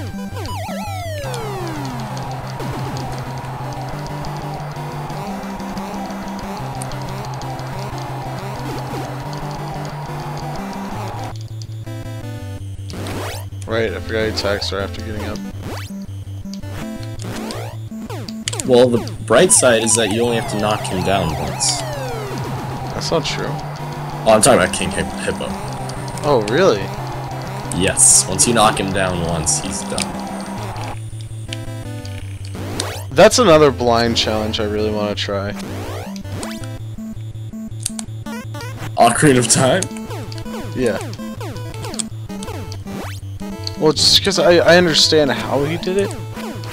Right, I forgot he attacks are after getting up. Well, the bright side is that you only have to knock him down once. That's not true. Oh, I'm talking about King Hip- Hippo. Oh, really? Yes, once you knock him down once, he's done. That's another blind challenge I really want to try. Ocarina of Time? Yeah. Well, just because I, I understand how he did it,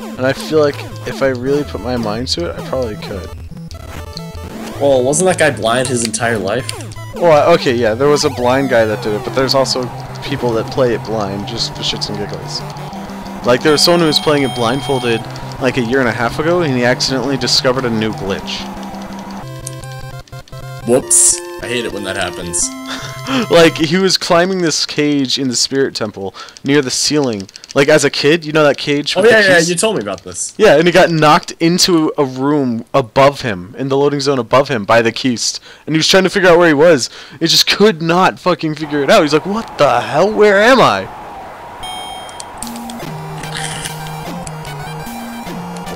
and I feel like if I really put my mind to it, I probably could. Well, wasn't that guy blind his entire life? Well, okay, yeah, there was a blind guy that did it, but there's also people that play it blind just for shits and giggles. Like, there was someone who was playing it blindfolded like a year and a half ago, and he accidentally discovered a new glitch. Whoops. I hate it when that happens. [laughs] like he was climbing this cage in the spirit temple near the ceiling like as a kid you know that cage Oh yeah, yeah, you told me about this. yeah and he got knocked into a room above him in the loading zone above him by the Keese and he was trying to figure out where he was. He just could not fucking figure it out. He's like what the hell? Where am i?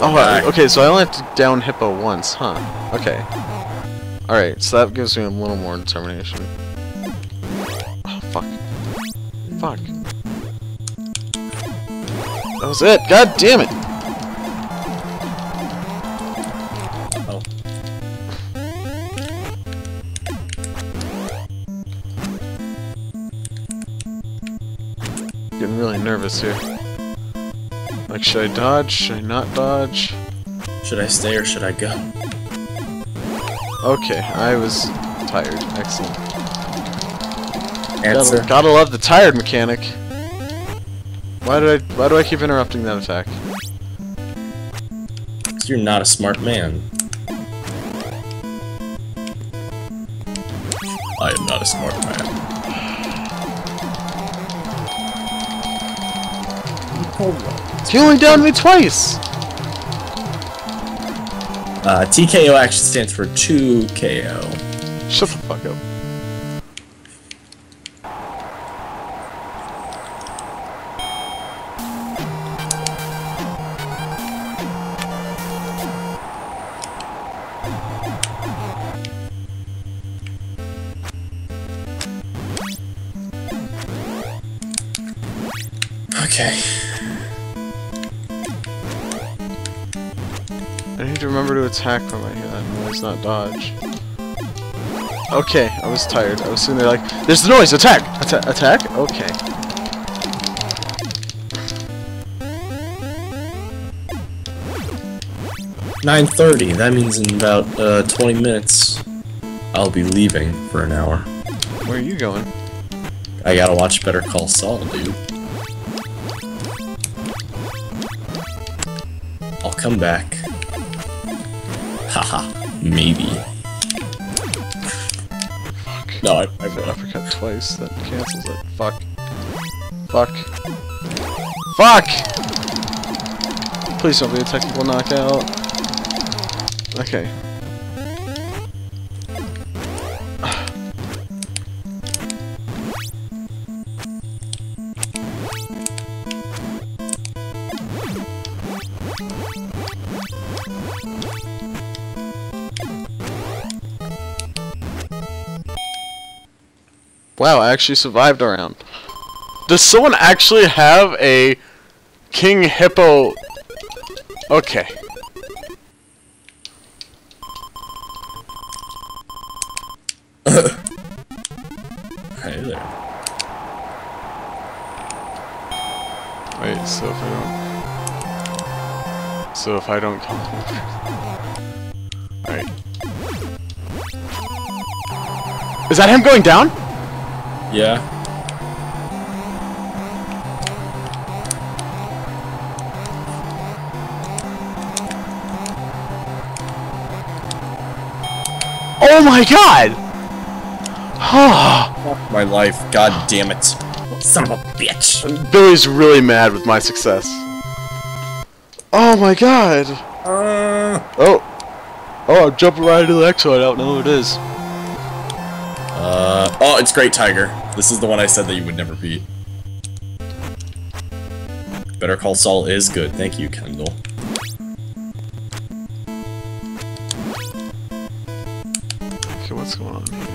Oh okay so i only have to down hippo once huh? Okay. Alright so that gives me a little more determination. Oh, fuck. Fuck. That was it. God damn it. Oh. Getting really nervous here. Like, should I dodge? Should I not dodge? Should I stay or should I go? Okay, I was tired. Excellent. Answer. Gotta, gotta love the tired mechanic. Why do I why do I keep interrupting that attack? Because You're not a smart man. I am not a smart man. He only downed me twice! Uh, TKO actually stands for 2KO. Shut the fuck up. I hear that noise, not dodge. Okay, I was tired. I was sitting there like, there's the noise! Attack! Atta attack? Okay. Nine thirty. That means in about uh, twenty minutes, I'll be leaving for an hour. Where are you going? I gotta watch Better Call Saul, dude. I'll come back. Maybe. No, I, I will. uppercut twice, that cancels it. Fuck. Fuck. Fuck! Please don't be a technical knockout. Okay. Wow, I actually survived a round. Does someone actually have a King Hippo? Okay. [coughs] Hey there. Wait, so if I don't... So if I don't come Alright. Is that him going down? Yeah. Oh my god! [sighs] My life. God damn it. Son of a bitch. Billy's really mad with my success. Oh my god! Uh, Oh! Oh, I'm jumping right into the exo, I don't know who it is. uh, oh, it's Great Tiger. This is the one I said that you would never beat. Better Call Saul is good. Thank you, Kendall. Okay, what's going on here?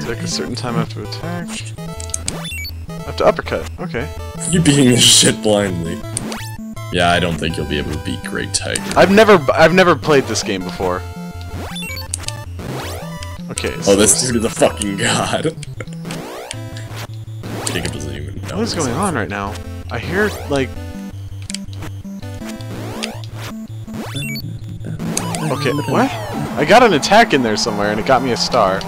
Take a certain time after attack. I have to uppercut, okay. You beating this shit blindly. Yeah, I don't think you'll be able to beat Great Tiger. I've never I've never played this game before. Okay, Okay. Oh, this dude is a fucking god. Jacob doesn't even know. What is going on right now? I hear like. Okay, what? I got an attack in there somewhere and it got me a star.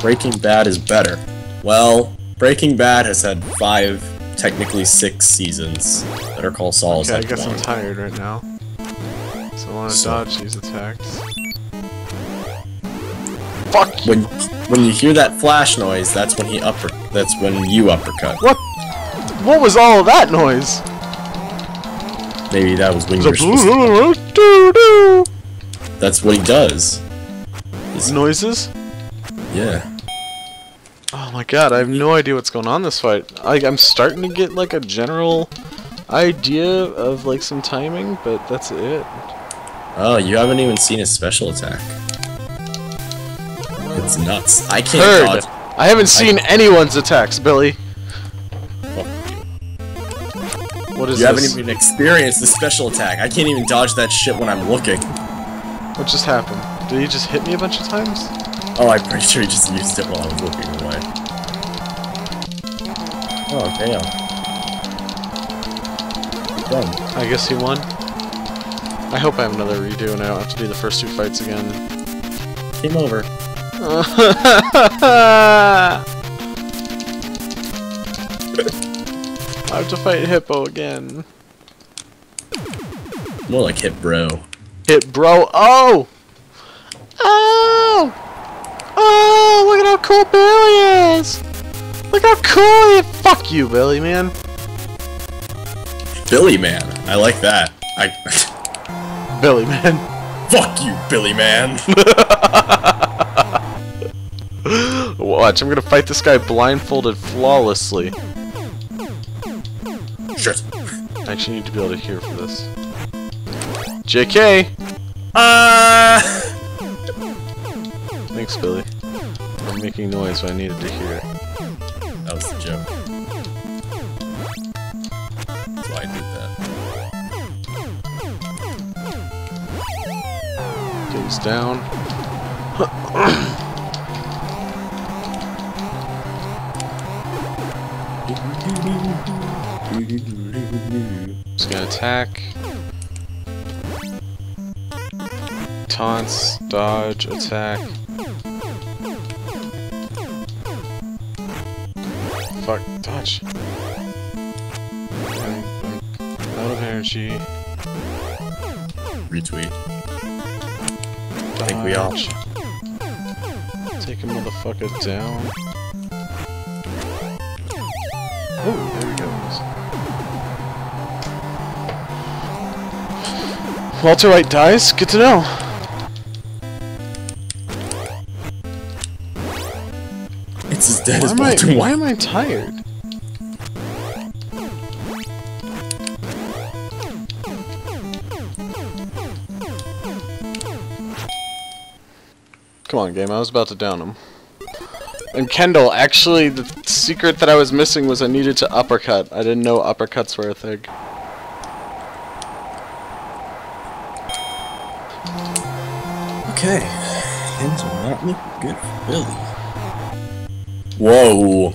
Breaking Bad is better. Well, Breaking Bad has had five, technically six seasons. Better Call Saul is Okay, I like guess I'm tired right now. So I want to So- dodge these attacks. Fuck you! When when you hear that flash noise, that's when he upper. That's when you uppercut. What? What was all that noise? Maybe that was when you were was a supposed to. doo-doo. That's what he does. His noises? Yeah. Oh my god, I have no idea what's going on this fight. Like, I'm starting to get like a general idea of like some timing, but that's it. Oh, you haven't even seen his special attack. It's nuts. I can't dodge. I haven't seen anyone's attacks, Billy. What is You haven't even experienced the special attack. I can't even dodge that shit when I'm looking. What just happened? Did he just hit me a bunch of times? Oh, I'm pretty sure he just used it while I was looking away. Oh, damn. Done. I guess he won. I hope I have another redo and I don't have to do the first two fights again. Game over. [laughs] I have to fight Hippo again. More like hit bro. Hit bro. Oh! Oh! Oh, look at how cool Billy is! Look how cool he is! Fuck you, Billy, man. Billy man. I like that. I. Billy, man. Fuck you, Billy man. [laughs] Watch, I'm gonna fight this guy blindfolded flawlessly. Shit. I actually need to be able to hear for this. JK! Uh. Thanks, Billy. I'm making noise when I needed to hear it. That was the joke. That's why I did that. Goes down. [clears throat] Just gonna attack. Taunts, dodge, attack. Fuck, dodge. I'm, I'm out of energy. Retweet. think we all- Take a motherfucker down. Walter White dies? Good to know. It's as dead Why as am, I, Walter why am I tired? Come on, game. I was about to down him. And Kendall, actually, the secret that I was missing was I needed to uppercut. I didn't know uppercuts were a thing. Okay. Things are not looking good for Billy. Whoa.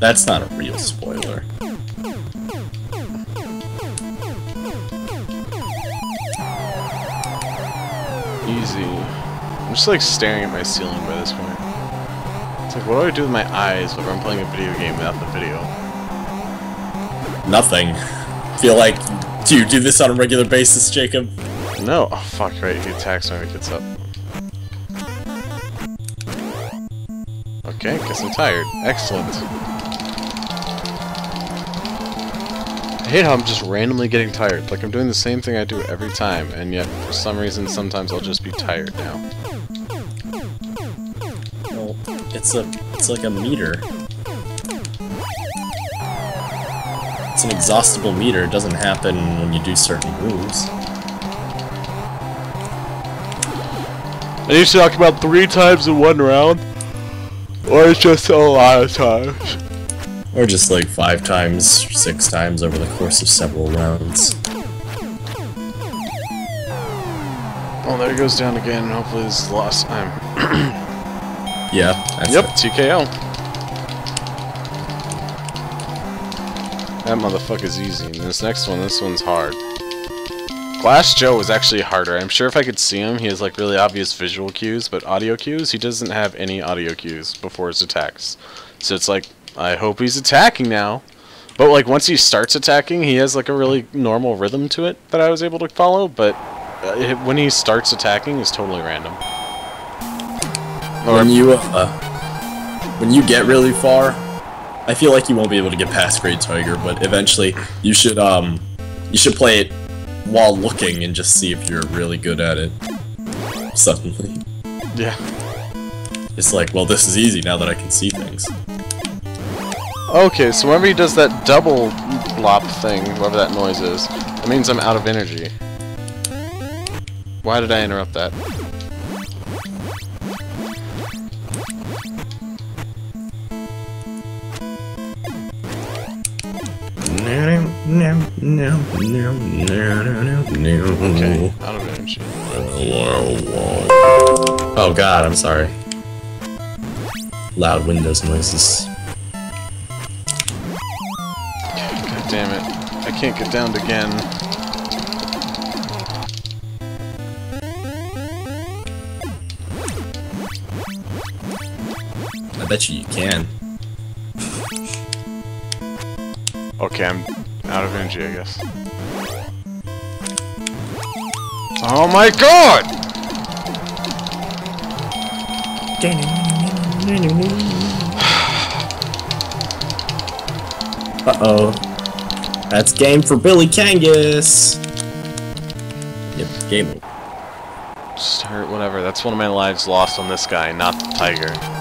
That's not a real spoiler. Easy. I'm just like staring at my ceiling by this point. It's like, what do I do with my eyes whenever I'm playing a video game without the video? Nothing. Feel like do you do this on a regular basis, Jacob? No. Oh, fuck, right. He attacks when he gets up. Okay, guess I'm tired. Excellent. I hate how I'm just randomly getting tired. Like, I'm doing the same thing I do every time, and yet, for some reason, sometimes I'll just be tired now. Well, it's a it's like a meter. It's an exhaustible meter. It doesn't happen when you do certain moves. I need to talk about three times in one round, or it's just a lot of times. Or just like five times, six times over the course of several rounds. Oh, there he goes down again. Hopefully this is the last time. [clears throat] Yeah. That's Yep, it. TKO. That motherfucker's easy. And this next one, this one's hard. Glass Joe is actually harder. I'm sure if I could see him, he has like really obvious visual cues, but audio cues, he doesn't have any audio cues before his attacks. So it's like, I hope he's attacking now. But like once he starts attacking, he has like a really normal rhythm to it that I was able to follow, but uh, it, when he starts attacking, it's totally random. Or When you uh, when you get really far, I feel like you won't be able to get past Great Tiger, but eventually you should um you should play it while looking and just see if you're really good at it. Suddenly, yeah. it's like, well, this is easy now that I can see things. Okay, so whenever he does that double blop thing, whatever that noise is, that means I'm out of energy. Why did I interrupt that? Okay, out of energy. Oh god, I'm sorry. Loud Windows noises. God damn it. I can't get down again. I bet you you can. Okay, I'm out of energy, I guess. Oh my god! [sighs] Uh-oh. That's game for Billy Kangas! Yep, game over. Start, whatever. That's one of my lives lost on this guy, not the tiger.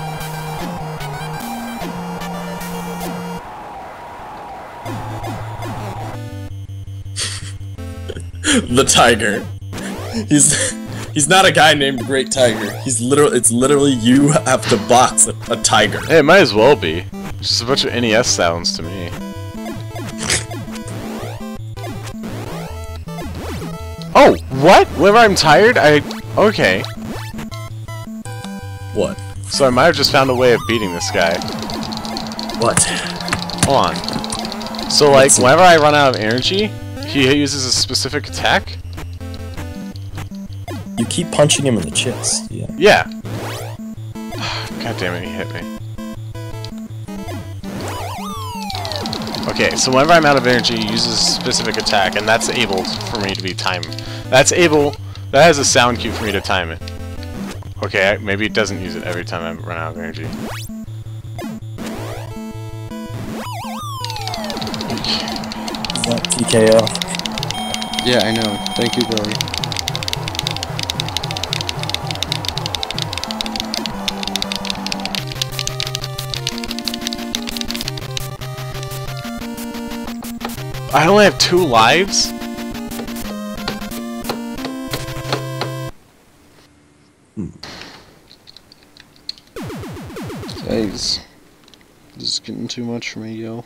[laughs] the tiger. He's he's not a guy named Great Tiger. He's literally it's literally you have to box a, a tiger. Hey, it might as well be. It's just a bunch of NES sounds to me. Oh, what? Whenever I'm tired, I... Okay. What? So I might have just found a way of beating this guy. What? Hold on. So, like, whenever I run out of energy, he uses a specific attack? You keep punching him in the chest. Yeah. Yeah. [sighs] God damn it, he hit me. Okay, so whenever I'm out of energy, he uses a specific attack, and that's able for me to be timed. That's able... That has a sound cue for me to time it. Okay, maybe it doesn't use it every time I run out of energy. That TKO. Yeah, I know. Thank you, Billy. I only have two lives? Guys, this is getting too much for me, yo.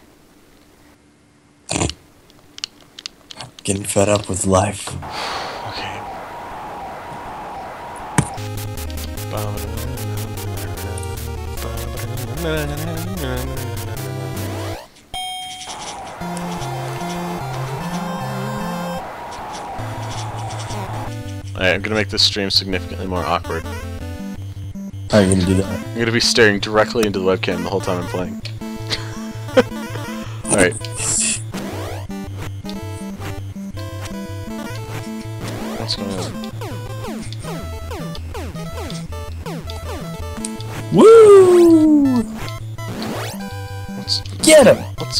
Getting fed up with life. Okay. Alright, I'm gonna make this stream significantly more awkward. How are you gonna do that? I'm gonna be staring directly into the webcam the whole time I'm playing.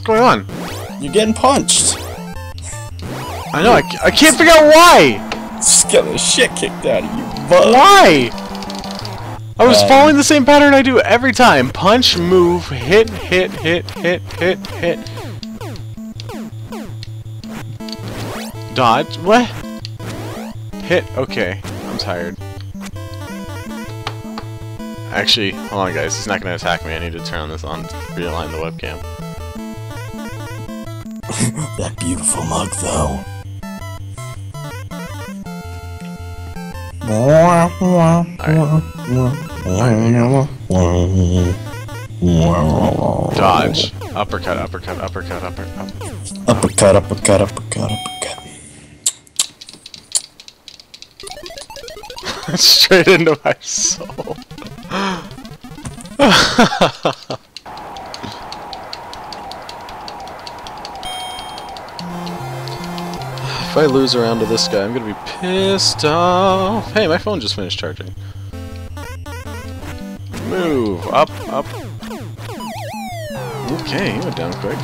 Going on? You're getting punched. I know, I, I can't figure out why! Just got the shit kicked out of you, bud. Why? I was Um, following the same pattern I do every time. Punch, move, hit, hit, hit, hit, hit, hit. Dodge, what? Hit, okay. I'm tired. Actually, hold on guys, he's not gonna attack me. I need to turn this on, to realign the webcam. That beautiful mug, though. Dodge. Uppercut, uppercut, uppercut, uppercut. Uppercut, uppercut, uppercut, uppercut. [laughs] Straight into my soul. [laughs] lose around to this guy, I'm gonna be pissed off. Hey, my phone just finished charging. Move. Up, up. Okay, he went down quick.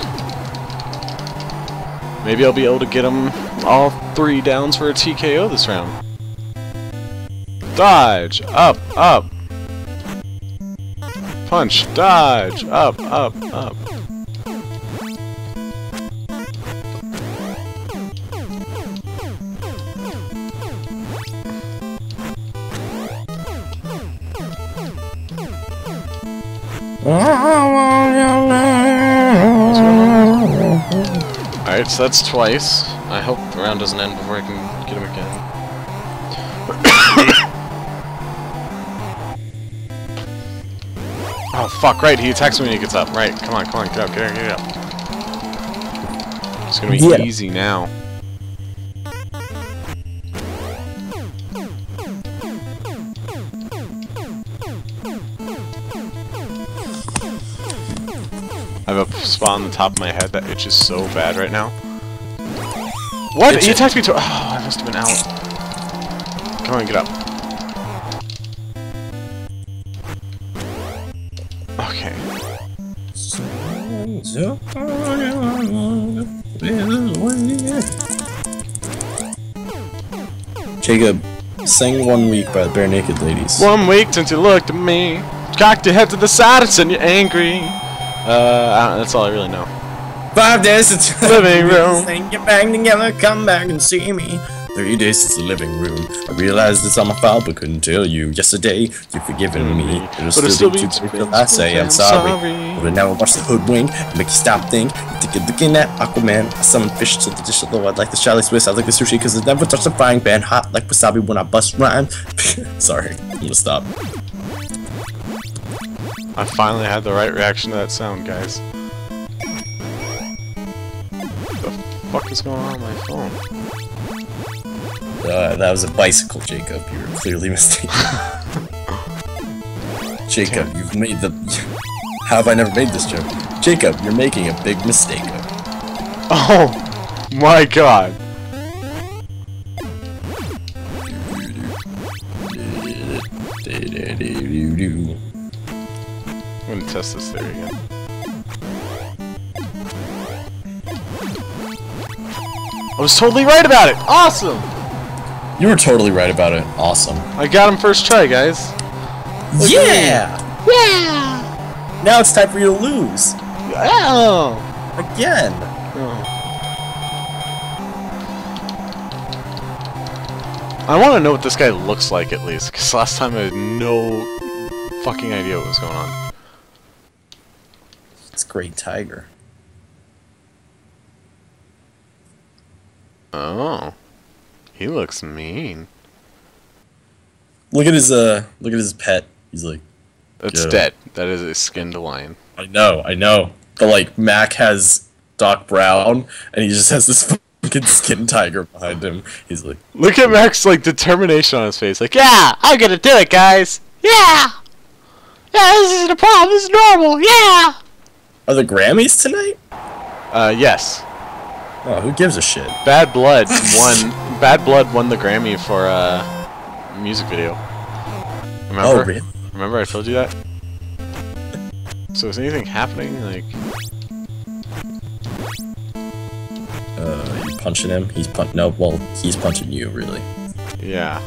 Maybe I'll be able to get him all three downs for a TKO this round. Dodge! Up, up! Punch! Dodge! Up, up, up. Alright, so that's twice. I hope the round doesn't end before I can get him again. [coughs] Oh fuck, right, he attacks me when he gets up. Right, come on, come on, get up, get up, get up. It's gonna be Yeah. easy now. Spot on the top of my head that itches so bad right now. What? Itch he it. attacked me to- Oh, I must have been out. Come on, get up. Okay. Jacob, sing One Week by the Barenaked Ladies. One week since you looked at me, cocked your head to the side and said you're angry. Uh, I don't, that's all I really know. Five days since the Living room. Sing your bang together, come back and see me. Three days since the living room. I realized it's on my file, but couldn't tell you. Yesterday, you've forgiven me. It'll But still, be too late till I say I'm sorry. But now I watch the hoodwink and make you stop think. You think you're looking at Aquaman. I summon fish to the dish, although I'd like the Charlie Swiss. I like the sushi because it never touched the frying pan. Hot like wasabi when I bust rhyme. [laughs] Sorry, I'm gonna stop. I finally had the right reaction to that sound, guys. What The fuck is going on on my phone? Uh, that was a bicycle, Jacob. You were clearly mistaken. Jacob, you've made the. How have I never made this joke? Jacob, you're making a big mistake. Oh my god. I'm gonna test this theory again. I was totally right about it! Awesome! You were totally right about it. Awesome. I got him first try, guys. yeah! Yeah! Now it's time for you to lose. Oh! Again. I want to know what this guy looks like at least, because last time I had no fucking idea what was going on. It's Great Tiger. Oh. He looks mean. Look at his uh look at his pet. He's like That's Yeah. dead. That is a skinned lion. I know, I know. But like Mac has Doc Brown and he just has this [laughs] fucking skin tiger behind him. He's like Look at Mac's like determination on his face. Like, yeah, I'm gonna do it, guys. Yeah. Yeah, this isn't a problem. This is normal. Yeah. Are the Grammys tonight? Uh, yes. Oh, who gives a shit? Bad Blood won. Bad Blood won the Grammy for uh, music video. Remember? Oh, really? Remember I told you that? So is anything happening? Like, Uh, you punching him? He's punch. No, well, he's punching you, really. yeah.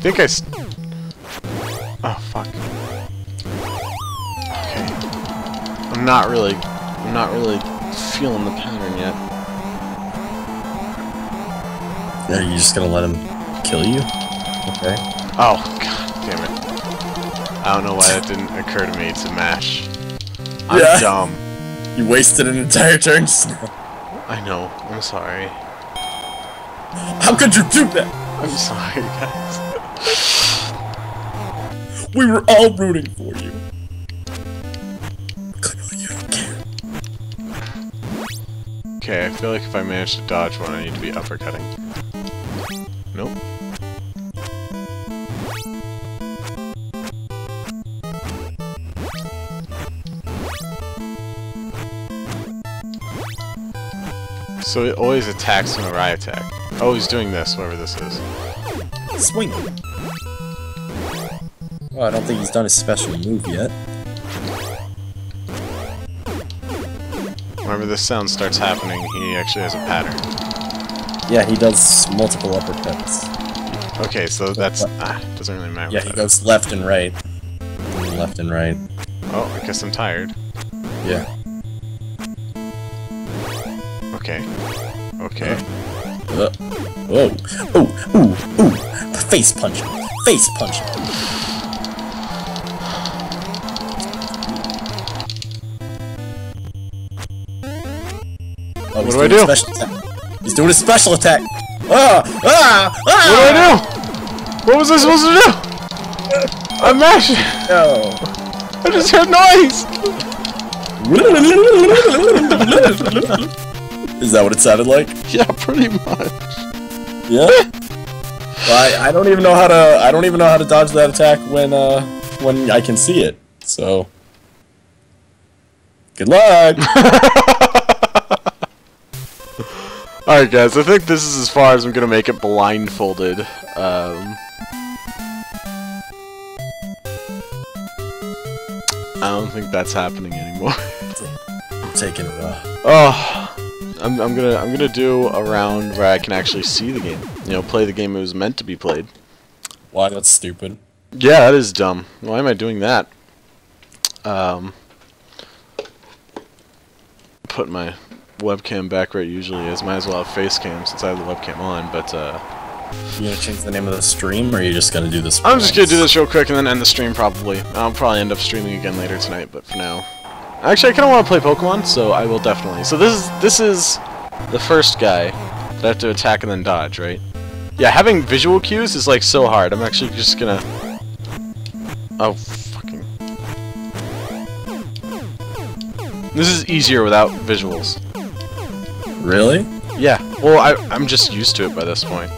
Think I. S oh fuck. Okay. I'm not really. I'm not really feeling the pattern yet. Are you're just gonna let him kill you? Okay. Oh, god damn it. I don't know why that didn't occur to me to mash. I'm Yeah. dumb. You wasted an entire turn. I know. I'm sorry. How could you do that? I'm sorry, guys. We were all rooting for you. Okay, I feel like if I manage to dodge one, I need to be uppercutting. Nope. So it always attacks whenever I attack. Oh, he's doing this, whatever this is. Swing. Well, I don't think he's done his special move yet. Whenever this sound starts happening, he actually has a pattern. Yeah, he does multiple uppercuts. Okay, so that's... Ah, doesn't really matter. Yeah, he goes left and right. Left and right. Oh, I guess I'm tired. Yeah. Okay. Okay. Uh, whoa. Oh, ooh, ooh. Face punch. Face punch. Oh, he's do I do? He's doing a special attack. Ah! Ah! What do I do? What was I supposed to do? I'm mashing. No. I just heard noise. [laughs] Is that what it sounded like? [laughs] Yeah, pretty much. Yeah. [laughs] Well, I, I don't even know how to I don't even know how to dodge that attack when uh when I can see it. So good luck. [laughs] Alright guys, I think this is as far as I'm gonna make it blindfolded. Um, I don't think that's happening anymore. I'm [laughs] taking it off. oh, I'm, I'm gonna I'm gonna do a round where I can actually see the game. You know, play the game it was meant to be played. Why that's stupid. Yeah, that is dumb. Why am I doing that? Um, put my webcam back where it usually is. Might as well have face cam since I have the webcam on, but uh, You gonna change the name of the stream or are you just gonna do this? I'm just gonna do this real quick and then end the stream probably. I'll probably end up streaming again later tonight, but for now. Actually, I kinda wanna play Pokemon, so I will definitely. So this is this is the first guy that I have to attack and then dodge, right? Yeah, having visual cues is like so hard. I'm actually just gonna Oh fucking This is easier without visuals. Really? Yeah, well I I'm just used to it by this point.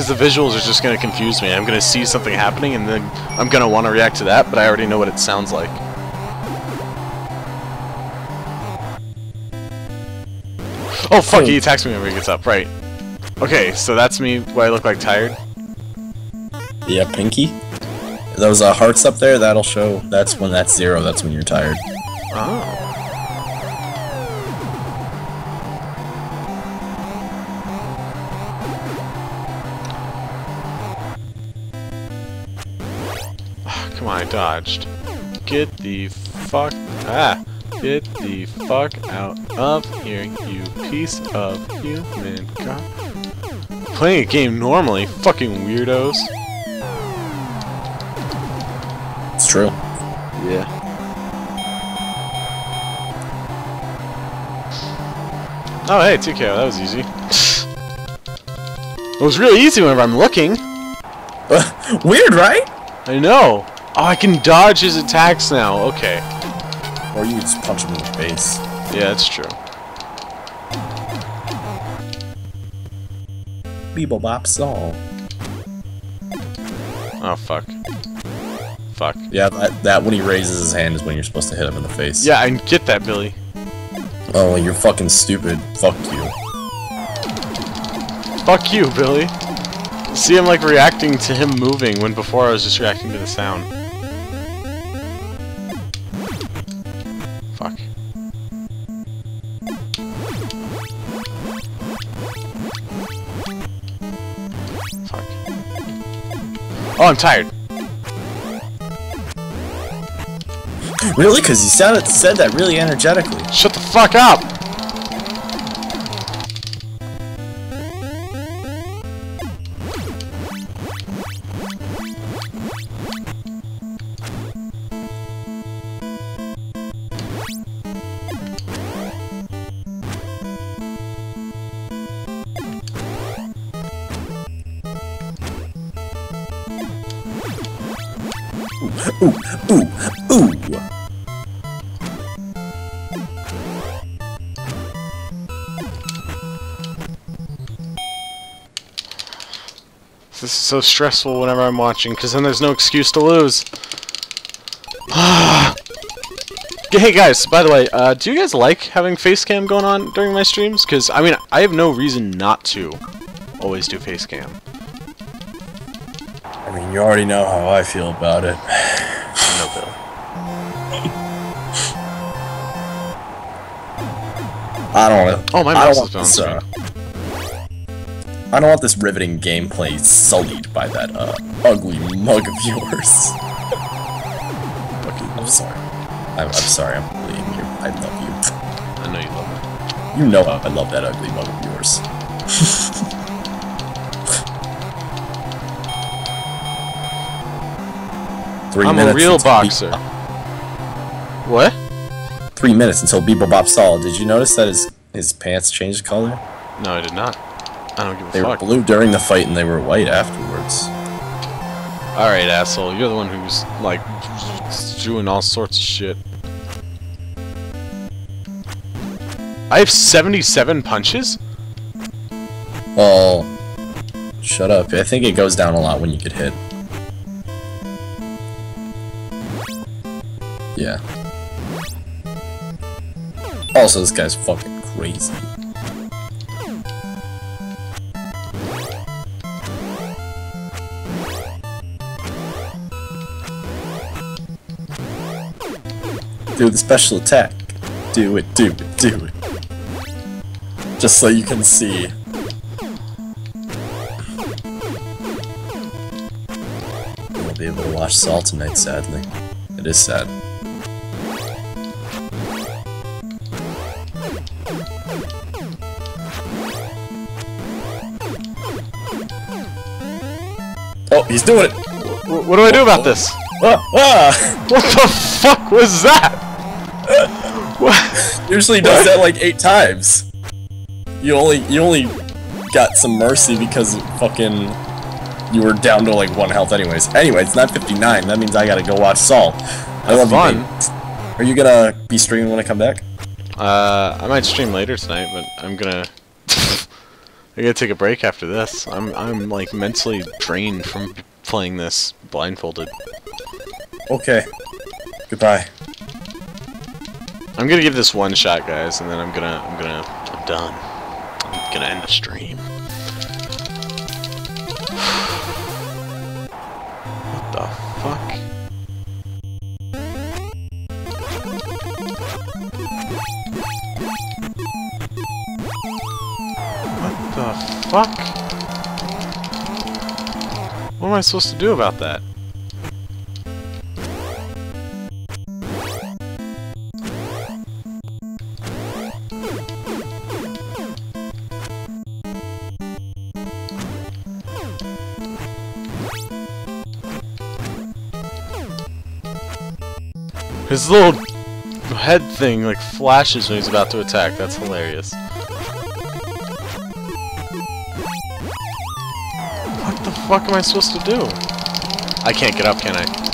Because the visuals are just going to confuse me. I'm going to see something happening and then I'm going to want to react to that, but I already know what it sounds like. Oh fuck, he attacks me whenever he gets up, right. Okay, so that's me where I look like tired. Yeah, Pinky. Those uh, hearts up there, that'll show. That's when that's zero. That's when you're tired. Oh. I dodged. Get the fuck ah! Get the fuck out of here, you piece of human god. Playing a game normally, fucking weirdos. It's true. Yeah. Oh, hey, 2KO, that was easy. it was really easy whenever I'm looking. [laughs] Weird, right? I know. Oh, I can dodge his attacks now. Okay. Or you just punch him in the face. Yeah, that's true. Bebo bop song. Oh, fuck. Fuck. Yeah, that, that when he raises his hand is when you're supposed to hit him in the face. Yeah, I get that, Billy. Oh, you're fucking stupid. Fuck you. Fuck you, Billy. See, I'm like reacting to him moving when before I was just reacting to the sound. Oh, I'm tired. Really? Because you sounded said that really energetically. Shut the fuck up! Ooh, ooh, ooh. This is so stressful whenever I'm watching, because then there's no excuse to lose. [sighs] hey guys, by the way, uh, do you guys like having face cam going on during my streams? Because, I mean, I have no reason not to always do face cam. I mean, you already know how I feel about it. No, Bill. I don't know. Oh, my mouse is want on this, uh, I don't want this riveting gameplay sullied by that uh, ugly mug of yours. [laughs] I'm sorry. I'm, I'm sorry. I'm bullying you. I love you. I know you love me. You know I love that ugly mug of yours. [laughs] Three I'm a real until boxer. What? Three minutes until Bebop Bop Saw. Did you notice that his his pants changed color? No, I did not. I don't give a They were fuck. blue during the fight and they were white afterwards. Alright, asshole. You're the one who's, like, doing all sorts of shit. I have 77 punches? Well, shut up. I think it goes down a lot when you get hit. Yeah. Also, this guy's fucking crazy. Do the special attack. Do it, do it, do it. Just so you can see. Be able to watch Saul tonight, sadly. It is sad. He's doing it! Wh- what do I do about this? Ah, ah! What the fuck was that? what? Usually does that like eight times. You only you only got some mercy because fucking you were down to like one health anyways. Anyway, it's 9:59. That means I gotta go watch Saul. I love fun. you. babe. Are you gonna be streaming when I come back? Uh, I might stream later tonight, but I'm gonna... I gotta take a break after this. I'm, I'm like, mentally drained from playing this blindfolded. Okay. Goodbye. I'm gonna give this one shot, guys, and then I'm gonna, I'm gonna, I'm done. I'm gonna end the stream. [sighs] what the fuck? What am I supposed to do about that? His little head thing like flashes when he's about to attack. That's hilarious. Fuck am I supposed to do? I can't get up, can I?